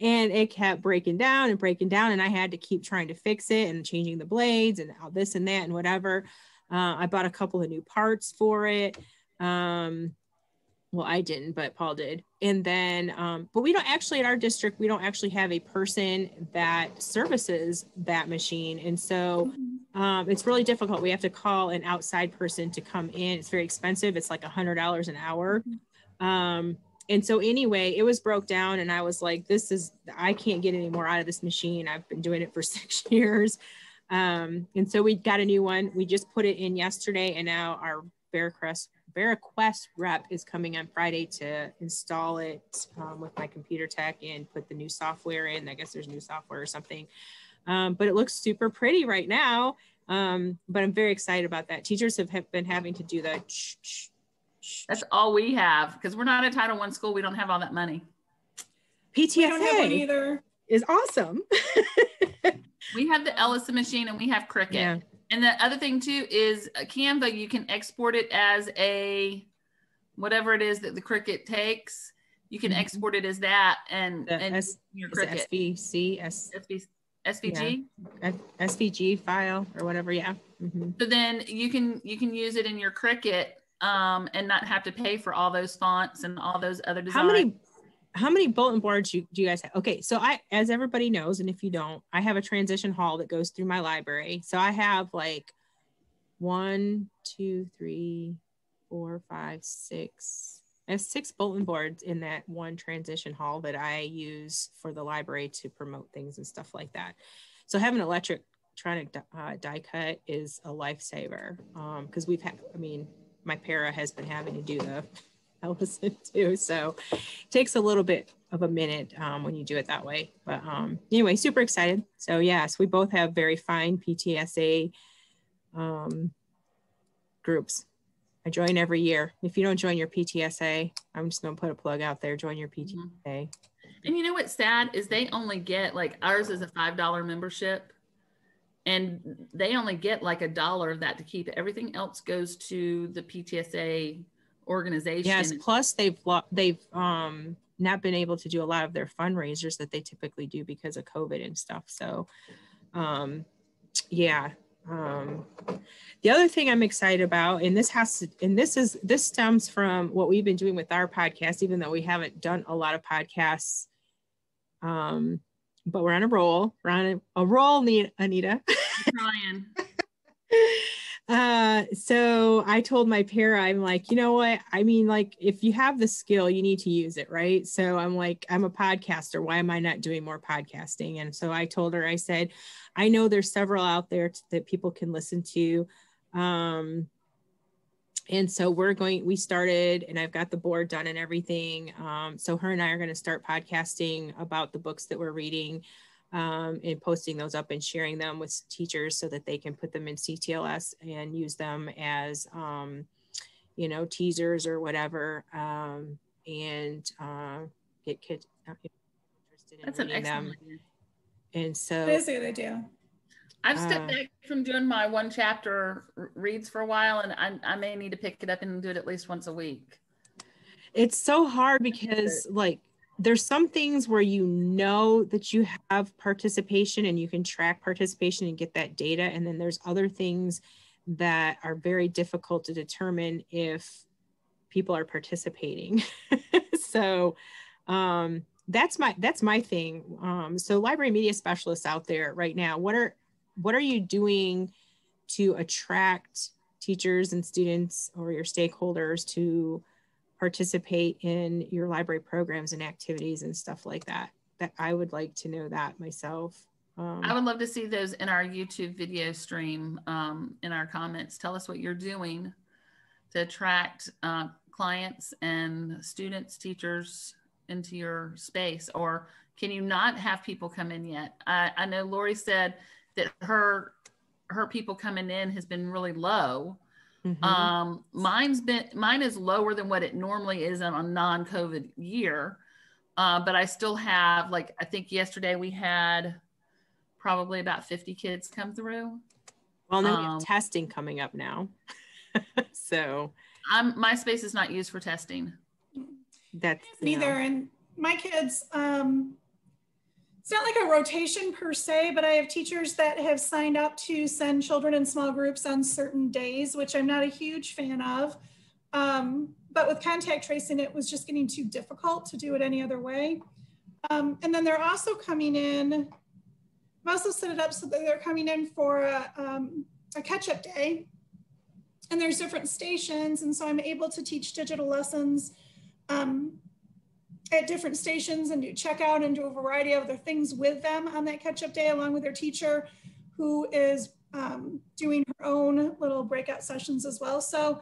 and it kept breaking down and breaking down. And I had to keep trying to fix it and changing the blades and all this and that and whatever. Uh, I bought a couple of new parts for it. Um, well i didn't but paul did. And then um, but we don't actually in our district we don't actually have a person that services that machine. And so um, it's really difficult. We have to call an outside person to come in. It's very expensive. It's like a hundred dollars an hour. Um, and so anyway it was broke down and i was like this is i can't get any more out of this machine. I've been doing it for six years. Um, and so we got a new one. We just put it in yesterday and now our VariQuest VariQuest rep is coming on Friday to install it um, with my computer tech and put the new software in. I guess there's new software or something. Um, but it looks super pretty right now. Um, but I'm very excited about that. Teachers have, have been having to do the. That's all we have because we're not a Title One school. We don't have all that money. PTSA either is awesome. we have the Ellison machine and we have Cricut. Yeah. And the other thing too is Canva, you can export it as a whatever it is that the Cricut takes. You can mm-hmm. export it as that and, the and S- your Cricut. SVC, S- SVC, SVG, yeah. SVG file or whatever. Yeah. Mm-hmm. So then you can you can use it in your Cricut um, and not have to pay for all those fonts and all those other designs. How many how many bulletin boards do you guys have? Okay, so I, as everybody knows, and if you don't, I have a transition hall that goes through my library. So I have like one, two, three, four, five, six. I have six bulletin boards in that one transition hall that I use for the library to promote things and stuff like that. So having electronic uh, die cut is a lifesaver because um, we've had, I mean, my para has been having to do the Ellison too. So it takes a little bit of a minute um, when you do it that way. But um, anyway, super excited. So yes, we both have very fine PTSA um, groups. I join every year. If you don't join your PTSA, I'm just gonna put a plug out there. Join your PTSA. Mm-hmm. And you know what's sad is they only get like ours is a five dollar membership, and they only get like a dollar of that to keep. Everything else goes to the PTSA organization. Yes, plus they've they've um not been able to do a lot of their fundraisers that they typically do because of COVID and stuff. So um yeah. Um the other thing I'm excited about, and this has to, and this is this stems from what we've been doing with our podcast, even though we haven't done a lot of podcasts. Um, but we're on a roll. We're on a, a roll, Anita. Ryan. Uh, so I told my para, I'm like, you know what? I mean, like, if you have the skill, you need to use it, right? So I'm like, I'm a podcaster. Why am I not doing more podcasting? And so I told her, I said, I know there's several out there t- that people can listen to. Um, and so we're going, we started, and I've got the board done and everything. Um, so her and I are going to start podcasting about the books that we're reading um, and posting those up and sharing them with teachers so that they can put them in CTLS and use them as, um, you know, teasers or whatever, um, and uh, get kids interested in That's reading them. Idea. And so that's a good idea. I've stepped uh, back from doing my one chapter reads for a while, and I, I may need to pick it up and do it at least once a week. It's so hard because, like, there's some things where you know that you have participation and you can track participation and get that data. And then there's other things that are very difficult to determine if people are participating. So um, that's my that's my thing. Um, so library media specialists out there right now what are what are you doing to attract teachers and students or your stakeholders to participate in your library programs and activities and stuff like that that i would like to know that myself Um, I would love to see those in our YouTube video stream um, in our comments. Tell us what you're doing to attract uh, clients and students, teachers into your space, or can you not have people come in yet? I, I know Lori said that her her people coming in has been really low. Mm-hmm. Um, mine's been mine is lower than what it normally is in a non-COVID year, uh, but I still have like I think yesterday we had probably about 50 kids come through. Well, then um, we have um, testing coming up now, so I'm my space is not used for testing. That's neither, yeah. and my kids um, it's not like a rotation per se, but I have teachers that have signed up to send children in small groups on certain days, which I'm not a huge fan of. Um, but with contact tracing, it was just getting too difficult to do it any other way. Um, and then they're also coming in, I've also set it up so that they're coming in for a, um, a catch-up day. And there's different stations, and so I'm able to teach digital lessons um, at different stations and do checkout and do a variety of other things with them on that catch up day, along with their teacher who is um, doing her own little breakout sessions as well. So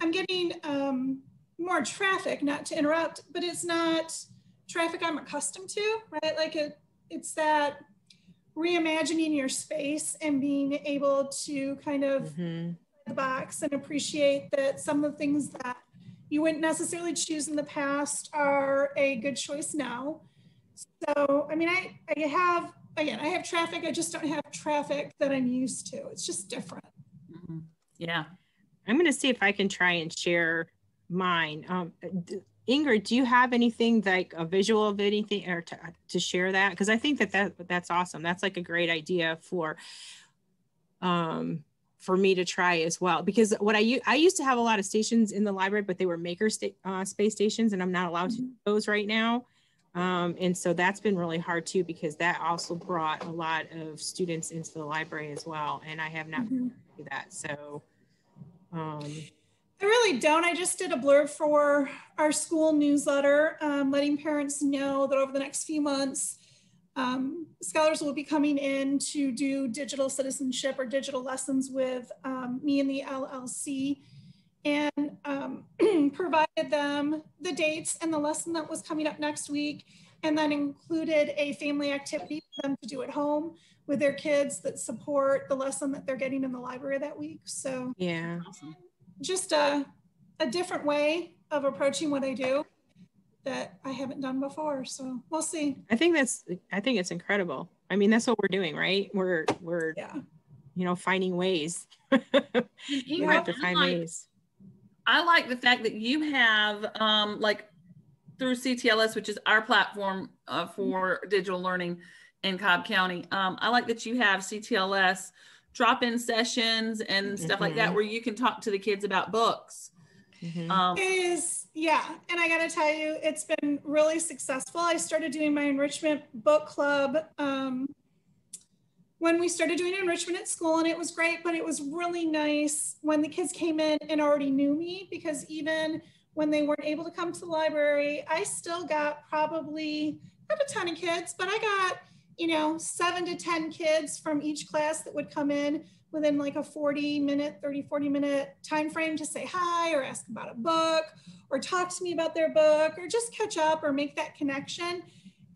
I'm getting um, more traffic, not to interrupt, but it's not traffic I'm accustomed to, right? Like it, it's that reimagining your space and being able to kind of mm-hmm. the box and appreciate that some of the things that you wouldn't necessarily choose in the past are a good choice now. So, I mean, I, I have, again, I have traffic. I just don't have traffic that I'm used to. It's just different. Mm-hmm. Yeah. I'm going to see if I can try and share mine. Um, Ingrid, do you have anything like a visual of anything or to, to share that? Because I think that, that that's awesome. That's like a great idea for um, for me to try as well because what I I used to have a lot of stations in the library, but they were maker sta- uh, space stations, and I'm not allowed to those right now. Um, and so that's been really hard too because that also brought a lot of students into the library as well, and I have not mm-hmm. do that. So um, I really don't. I just did a blurb for our school newsletter, um, letting parents know that over the next few months um, scholars will be coming in to do digital citizenship or digital lessons with um, me and the LLC and um, provided them the dates and the lesson that was coming up next week and then included a family activity for them to do at home with their kids that support the lesson that they're getting in the library that week. So yeah, just a, a different way of approaching what I do that I haven't done before. So we'll see. I think that's I think it's incredible. I mean, that's what we're doing, right? We're we're yeah. you know, finding ways. you have to find like, ways. I like the fact that you have um like through CTLS, which is our platform uh, for digital learning in Cobb County. Um, I like that you have CTLS drop-in sessions and stuff mm-hmm. like that mm-hmm. where you can talk to the kids about books Mm-hmm. Um, is yeah, and I got to tell you, it's been really successful. I started doing my enrichment book club um, when we started doing enrichment at school, and it was great. But it was really nice when the kids came in and already knew me because even when they weren't able to come to the library, I still got probably not a ton of kids, but I got you know seven to ten kids from each class that would come in within like a 40 minute 30 40 minute time frame to say hi or ask about a book or talk to me about their book or just catch up or make that connection.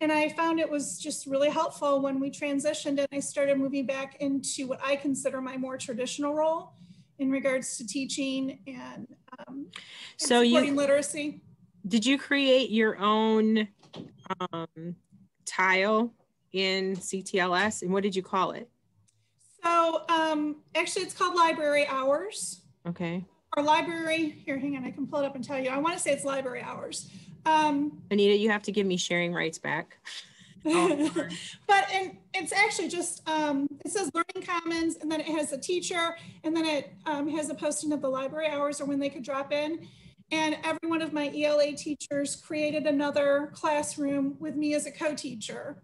And i found it was just really helpful when we transitioned and i started moving back into what i consider my more traditional role in regards to teaching and, um, and so supporting you, literacy. Did you create your own um, tile in ctls and what did you call it so um, actually it's called library hours. Okay. Our library, here, hang on, I can pull it up and tell you. I want to say it's library hours. Um, Anita, you have to give me sharing rights back. Oh, but and it's actually just um, it says learning commons and then it has a teacher and then it um, has a posting of the library hours or when they could drop in and every one of my ela teachers created another classroom with me as a co-teacher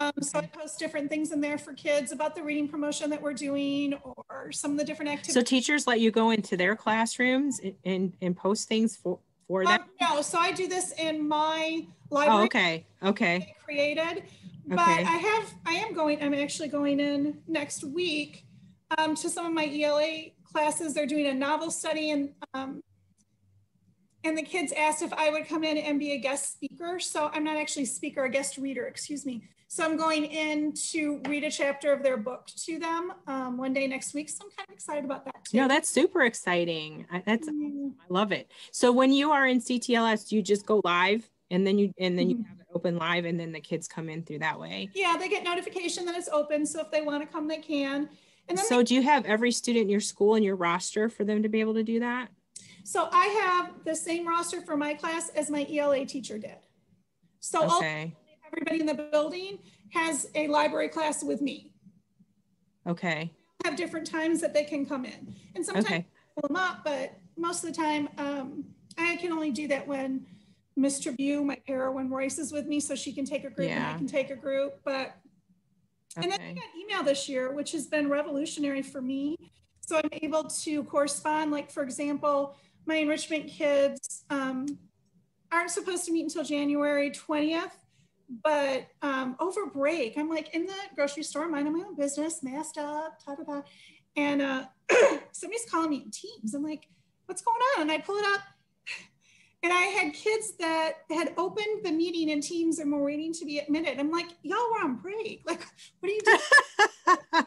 um, so I post different things in there for kids about the reading promotion that we're doing or some of the different activities. So teachers let you go into their classrooms and, and, post things for, for them? Um, no, so I do this in my library. Oh, okay, okay. Created, But I have, I am going, I'm actually going in next week um, to some of my ELA classes. They're doing a novel study and um, and the kids asked if I would come in and be a guest speaker. So I'm not actually speaker, a guest reader, excuse me. So I'm going in to read a chapter of their book to them um, one day next week. So I'm kind of excited about that too. No, that's super exciting. I, that's mm-hmm. I love it. So when you are in CTLS, you just go live and then you and then you mm-hmm. have it open live and then the kids come in through that way? Yeah, they get notification that it's open. So if they want to come, they can. And so do you have every student in your school in your roster for them to be able to do that? So I have the same roster for my class as my ELA teacher did. So okay. Everybody in the building has a library class with me. Okay. Have different times that they can come in. And sometimes okay. pull them up, but most of the time um, I can only do that when Miss Tribune, my para, when Royce is with me, so she can take a group yeah. and I can take a group. But okay. and then I got email this year, which has been revolutionary for me. So I'm able to correspond, like for example, my enrichment kids um, aren't supposed to meet until January 20th. But um, over break, I'm like in the grocery store, minding my own business, masked up, ta da da. And uh, somebody's calling me in Teams. I'm like, what's going on? And I pull it up. And I had kids that had opened the meeting in Teams and were waiting to be admitted. I'm like, y'all were on break. Like, what are you doing?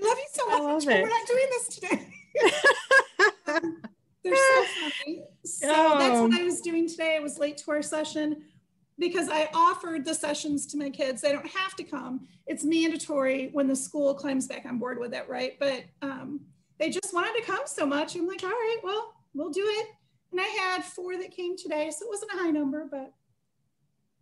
Love you so much, but we're not doing this today. um, they're so funny. So oh. that's what I was doing today. I was late to our session because I offered the sessions to my kids. They don't have to come. It's mandatory when the school climbs back on board with it, right? But um, they just wanted to come so much. I'm like, all right, well, we'll do it. And I had four that came today, so it wasn't a high number, but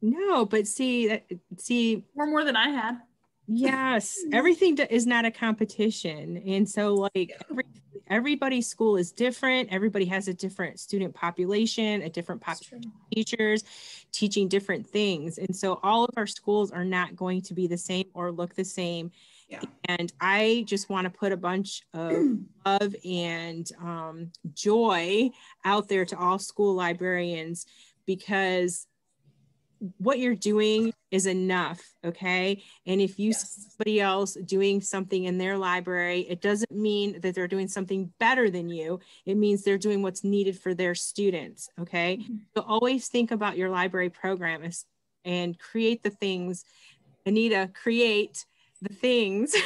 no, but see, see, more more than I had. Yes, everything is not a competition, and so like every everybody's school is different. Everybody has a different student population, a different population of teachers teaching different things. And so all of our schools are not going to be the same or look the same. Yeah. And I just want to put a bunch of love and um, joy out there to all school librarians because what you're doing is enough okay? And if you yes. somebody else doing something in their library it doesn't mean that they're doing something better than you. It means they're doing what's needed for their students okay? Mm-hmm. so always think about your library program and create the things. Anita create the things.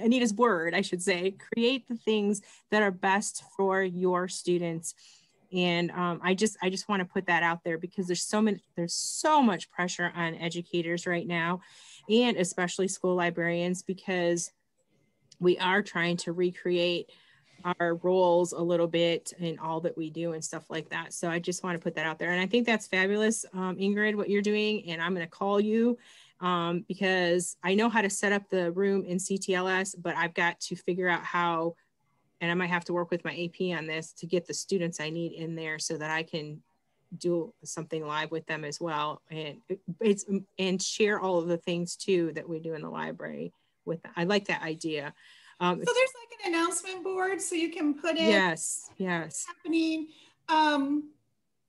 Anita's word i should say. Create the things that are best for your students and um, i just i just want to put that out there because there's so many there's so much pressure on educators right now and especially school librarians because we are trying to recreate our roles a little bit in all that we do and stuff like that. So i just want to put that out there. And i think that's fabulous um, ingrid what you're doing and i'm going to call you um, because i know how to set up the room in ctls but i've got to figure out how and I might have to work with my AP on this to get the students I need in there so that I can do something live with them as well and it's and share all of the things too that we do in the library with them. I like that idea. Um, so there's like an announcement board so you can put in yes yes happening um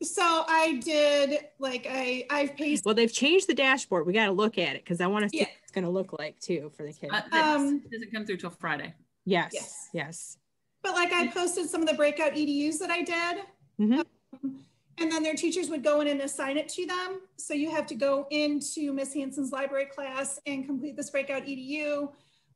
so I did like I I've pasted. Well, they've changed the dashboard. We got to look at it because I want to see yeah. what it's going to look like too for the kids. Uh, um, doesn't come through till Friday. Yes, yes, yes. But like I posted some of the breakout EDUs that I did. Mm-hmm. Um, and then their teachers would go in and assign it to them. So you have to go into Miss Hanson's library class and complete this breakout EDU.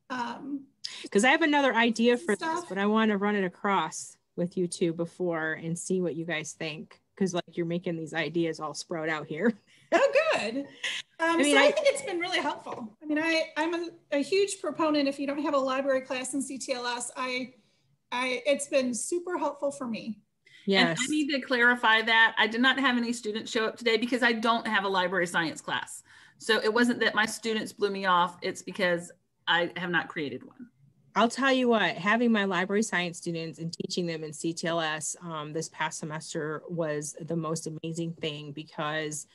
Because um, I have another idea for stuff. this, but I want to run it across with you two before and see what you guys think. Because like you're making these ideas all sprout out here. oh, good. Um, I mean, so I, I, think it's been really helpful. I mean, I, I'm a, a huge proponent. If you don't have a library class in CTLS, I I it's been super helpful for me. Yes. And I need to clarify that I did not have any students show up today because I don't have a library science class. So it wasn't that my students blew me off, it's because I have not created one. I'll tell you what, having my library science students and teaching them in CTLS um, this past semester was the most amazing thing because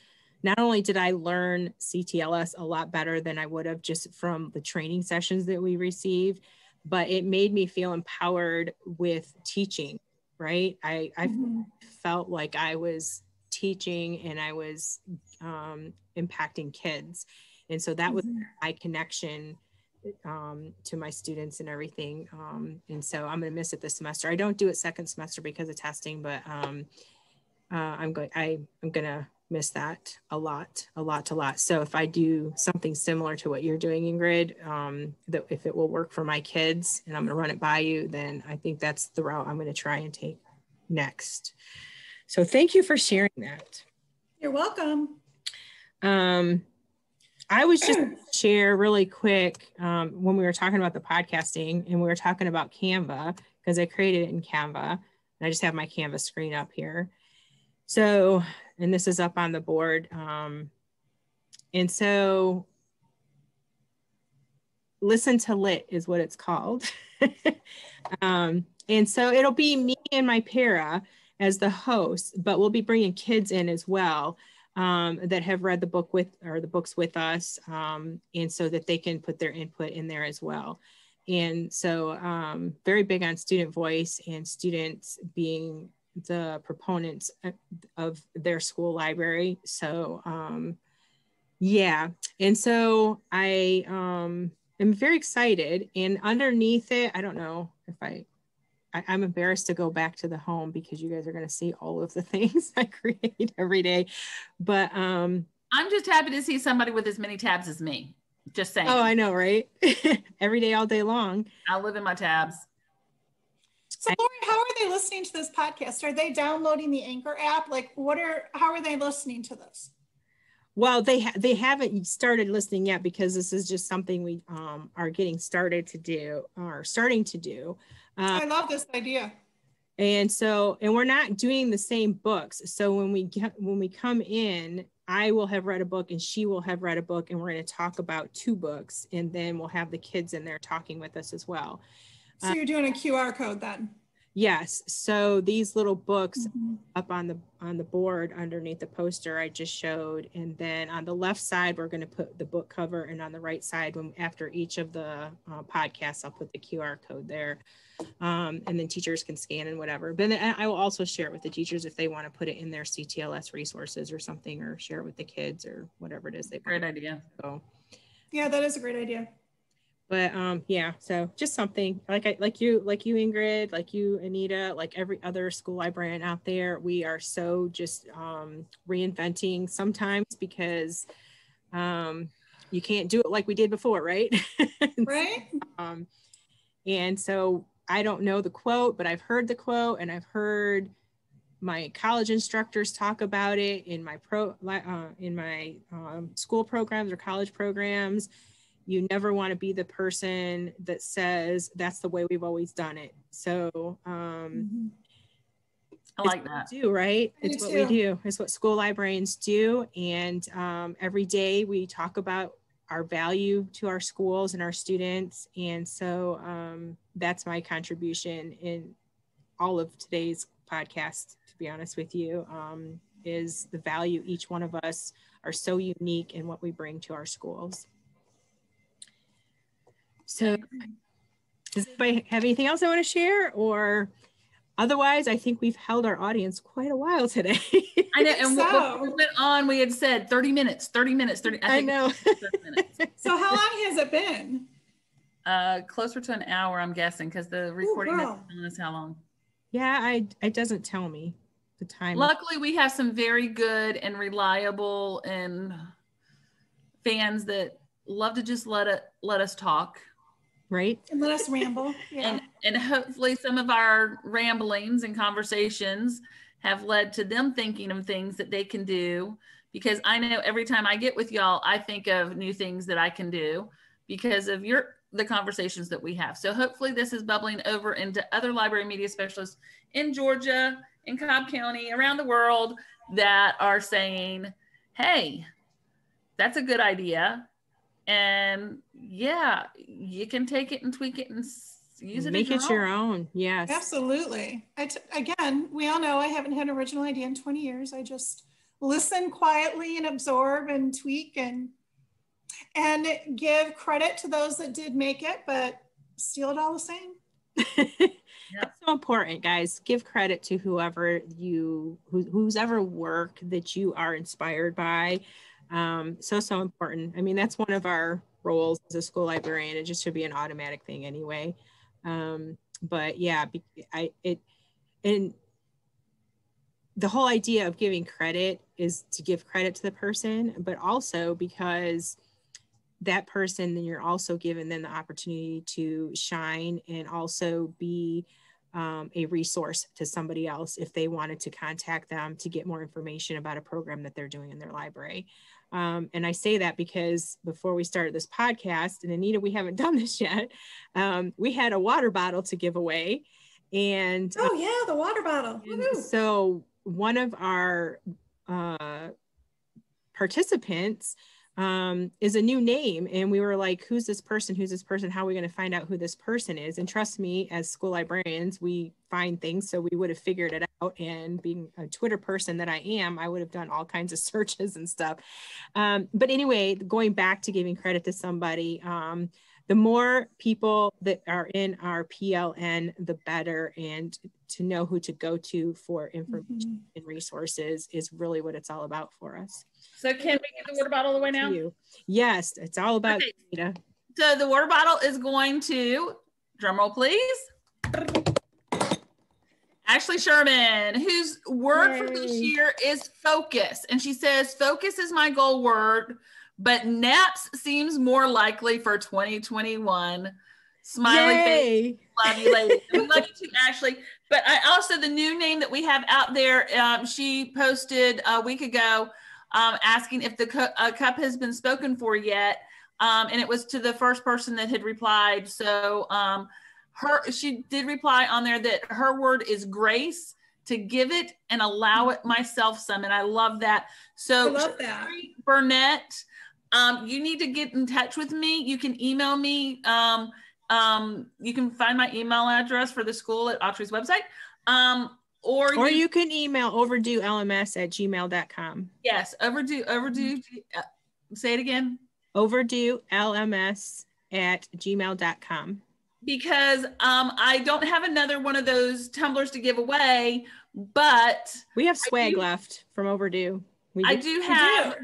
not only did I learn CTLS a lot better than I would have just from the training sessions that we received, but it made me feel empowered with teaching right i i mm-hmm. felt like i was teaching and i was um, impacting kids and so that was mm-hmm. my connection um, to my students and everything. Um, and so I'm going to miss it this semester. I don't do it second semester because of testing, but um, uh, I'm going. I I'm going to miss that a lot, a lot, a lot. So if I do something similar to what you're doing, Ingrid, um, that if it will work for my kids, and I'm going to run it by you, then I think that's the route I'm going to try and take next. So thank you for sharing that. You're welcome. Um, I was just share really quick um, when we were talking about the podcasting and we were talking about Canva because I created it in Canva and I just have my Canva screen up here. So, and this is up on the board. Um, and so, listen to lit is what it's called. um, and so it'll be me and my para as the host, but we'll be bringing kids in as well um, that have read the book with or the books with us, um, and so that they can put their input in there as well. And so, um, very big on student voice and students being the proponents of their school library. So, um, yeah, and so I um, am very excited. And underneath it, I don't know if I I, am embarrassed to go back to the home because you guys are going to see all of the things I create every day. But um, I'm just happy to see somebody with as many tabs as me. Just saying. Oh, I know, right? every day, all day long. I live in my tabs. So, Lori, how are they listening to this podcast? Are they downloading the Anchor app? Like, what are how are they listening to this? Well, they ha- they haven't started listening yet because this is just something we um, are getting started to do or starting to do. Uh, I love this idea. And so, and we're not doing the same books. So when we get when we come in, I will have read a book and she will have read a book, and we're going to talk about two books, and then we'll have the kids in there talking with us as well. So you're doing a QR code then? Yes. So these little books mm-hmm. up on the on the board underneath the poster I just showed, and then on the left side we're going to put the book cover, and on the right side, when after each of the uh, podcasts, I'll put the QR code there, um, and then teachers can scan and whatever. But then I will also share it with the teachers if they want to put it in their CTLS resources or something, or share it with the kids or whatever it is they. Great idea. So. Yeah, that is a great idea but um yeah so just something like i like you like you ingrid like you anita like every other school librarian out there we are so just um reinventing sometimes because um you can't do it like we did before right? Right. um and so i don't know the quote but i've heard the quote and i've heard my college instructors talk about it in my pro uh, in my um, school programs or college programs you never want to be the person that says that's the way we've always done it so um mm-hmm. I like that. do right. It's what we do. It's what school librarians do, and um, every day we talk about our value to our schools and our students, and so um, that's my contribution in all of today's podcast. To be honest with you, um, is the value each one of us are so unique in what we bring to our schools. So, does anybody have anything else I want to share? Or otherwise, I think we've held our audience quite a while today. I know. And so, we went on, we had said 30 minutes, 30 minutes, 30. I, I know. so, how long has it been? Uh, closer to an hour, I'm guessing, because the recording Ooh, telling us how long. Yeah, I it doesn't tell me the time. Luckily, we have some very good and reliable and fans that love to just let it let us talk right? And let us ramble. Yeah. And and hopefully some of our ramblings and conversations have led to them thinking of things that they can do because I know every time I get with y'all, I think of new things that I can do because of your the conversations that we have. So hopefully this is bubbling over into other library media specialists in Georgia, in Cobb County, around the world that are saying, "Hey, that's a good idea and yeah you can take it and tweak it and use it make your it own. your own. yes. Absolutely. Again we all know i haven't had an original idea in 20 years. I just listen quietly and absorb and tweak and and give credit to those that did make it but steal it all the same. That's so important, guys. Give credit to whoever you, who, whose ever work that you are inspired by Um, so so important. I mean, that's one of our roles as a school librarian. It just should be an automatic thing anyway. Um, but yeah, I it and the whole idea of giving credit is to give credit to the person, but also because that person, then you're also giving them the opportunity to shine and also be um, a resource to somebody else if they wanted to contact them to get more information about a program that they're doing in their library. Um, and I say that because before we started this podcast, and Anita, we haven't done this yet, um, we had a water bottle to give away. And oh, yeah, the water bottle. So one of our uh, participants um, is a new name. And we were like, who's this person? Who's this person? How are we going to find out who this person is? And trust me, as school librarians, we find things. So we would have figured it out. And being a Twitter person that I am, I would have done all kinds of searches and stuff. Um, but anyway, going back to giving credit to somebody, um, the more people that are in our PLN, the better. And to know who to go to for information mm-hmm. and resources is really what it's all about for us. So can we get the water bottle away now? Yes, it's all about okay. data. So the water bottle is going to, drum roll please. Ashley Sherman, whose word Yay. for this year is focus. And she says, focus is my goal word, but naps seems more likely for 2021. Smiley Yay. face. Love you, lady. we love you too, Ashley. But I also, the new name that we have out there, um, she posted a week ago um, asking if the cu- uh, cup has been spoken for yet. Um, and it was to the first person that had replied. So um, her, she did reply on there that her word is grace to give it and allow it myself some. And I love that. So I love that. Burnett, um, you need to get in touch with me. You can email me. Um, um, you can find my email address for the school at Awtrey's website. Um, or, or you, you, can email overdue lms at gmail.com. Yes, overdue, overdue. Uh, say it again. Overdue lms at gmail.com. Because um, I don't have another one of those tumblers to give away, but we have swag do, left from overdue. We I do have,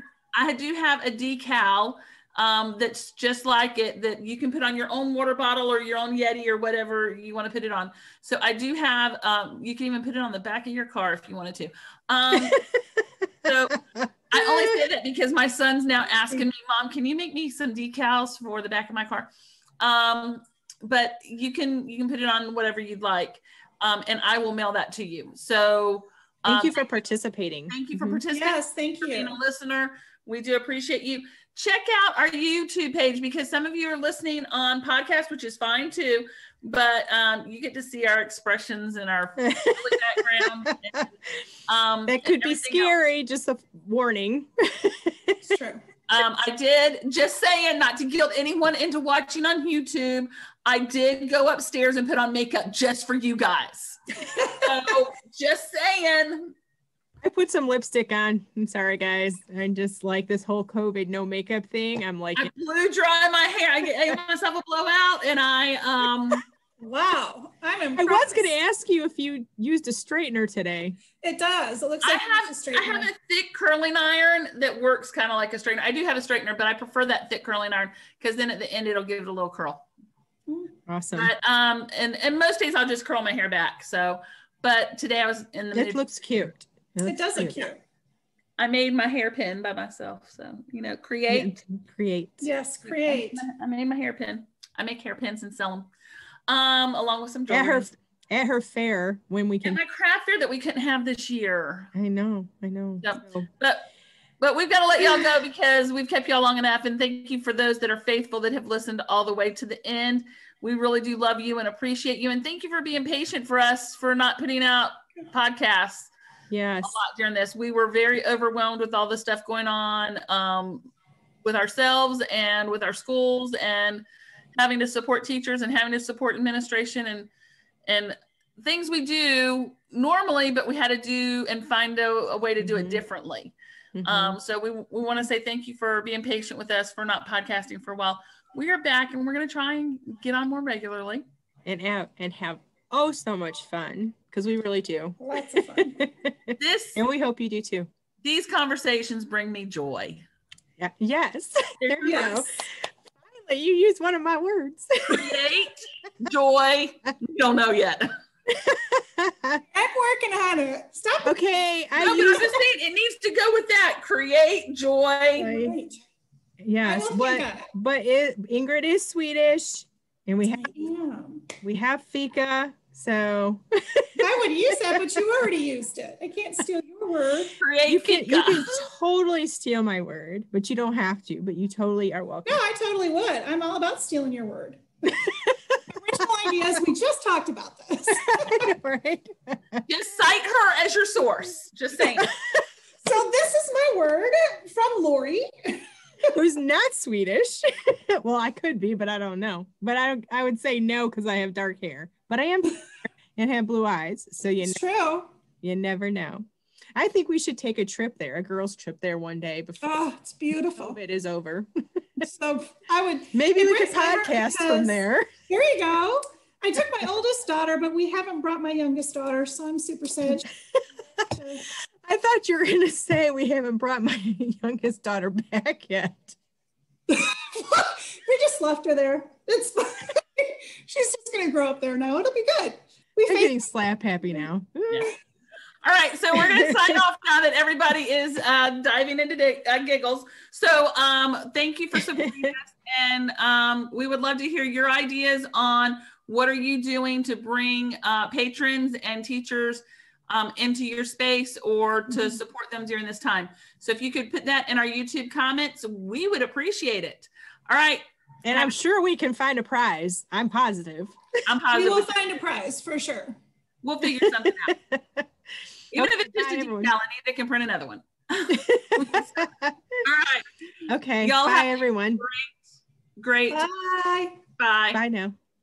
I do have a decal um, that's just like it that you can put on your own water bottle or your own Yeti or whatever you want to put it on. So I do have, um, you can even put it on the back of your car if you wanted to. Um, so I only say that because my son's now asking me, Mom, can you make me some decals for the back of my car? Um, but you can you can put it on whatever you'd like, um, and I will mail that to you. So thank you um, for participating. Thank you for mm-hmm. participating. Yes, thank you. being a listener. We do appreciate you check out our YouTube page because some of you are listening on podcast, which is fine too. But um, you get to see our expressions and our background. And, um, that could be scary. Else. Just a warning. it's true. Um, I did just saying not to guilt anyone into watching on YouTube. I did go upstairs and put on makeup just for you guys. So just saying, I put some lipstick on. I'm sorry, guys. I'm just like this whole COVID no makeup thing. I'm like, I blew dry my hair. I gave myself a blowout, and I um. Wow, I'm impressed. I was going to ask you if you used a straightener today. It does. It looks like I have, a I have a thick curling iron that works kind of like a straightener. I do have a straightener, but I prefer that thick curling iron because then at the end it'll give it a little curl. Awesome. But um, and and most days I'll just curl my hair back. So, but today I was in the. It looks cute. It does look cute. I made my hairpin by myself. So, you know, create. create. Yes, create. I made my hairpin. I make hairpins and sell them um, along with some jewelry. At her, at her fair when we can. At my craft fair that we couldn't have this year. I know, I know. Yep. So. But but we've got to let y'all go because we've kept y'all long enough. And thank you for those that are faithful that have listened all the way to the end. We really do love you and appreciate you. And thank you for being patient for us for not putting out podcasts yes. a lot during this. We were very overwhelmed with all the stuff going on um, with ourselves and with our schools and having to support teachers and having to support administration and and things we do normally, but we had to do and find a, a way to do mm-hmm. it differently. Mm-hmm. Um, so we, we want to say thank you for being patient with us for not podcasting for a while. We are back and we're going to try and get on more regularly and have and have oh so much fun because we really do. Lots of fun. this and we hope you do too. These conversations bring me joy. Yeah, yes. There There you Yes. go. Finally, you used one of my words. Create joy. You don't know yet. I'm working on it. Stop. okay, I No, but I'm just saying it needs to go with that. Create joy. Right. yes, but think but it, Ingrid is Swedish, and we have Yeah. we have fika. So I would use that, but you already used it. I can't steal your word. Create you can you can totally steal my word, but you don't have to. But you totally are welcome. No, I totally would. I'm all about stealing your word. Original ideas. We just talked about this. right? Just cite her as your source. Just saying. So this is my word from Lori. Who's not Swedish? well, I could be, but I don't know. But I I would say no because I have dark hair, but I am and have blue eyes. So you It's true. you never know. I think we should take a trip there, a girls' trip there one day before Oh, it's beautiful. COVID is over. So I would. Maybe we could brings me podcast from because- there. Here you go. I took my oldest daughter, but we haven't brought my youngest daughter, so I'm super sad. I thought you were going to say we haven't brought my youngest daughter back yet. we just left her there. It's fine. She's just gonna grow up there now. It'll be good. We I'm face getting slap happy now. Yeah. All right, so we're going to sign off now that everybody is uh, diving into di- uh, giggles. So um, thank you for supporting us, and um, we would love to hear your ideas on what are you doing to bring uh, patrons and teachers um, into your space or to Mhm. support them during this time. So if you could put that in our YouTube comments, we would appreciate it. All right, And I'm sure we can find a prize. I'm positive. I'm positive. we will find a prize for sure. we'll figure something out. Even if it's just bye, a everyone. decal, they can print another one. All right. okay. Y'all bye, have- everyone. Great. Bye. Bye. Bye now.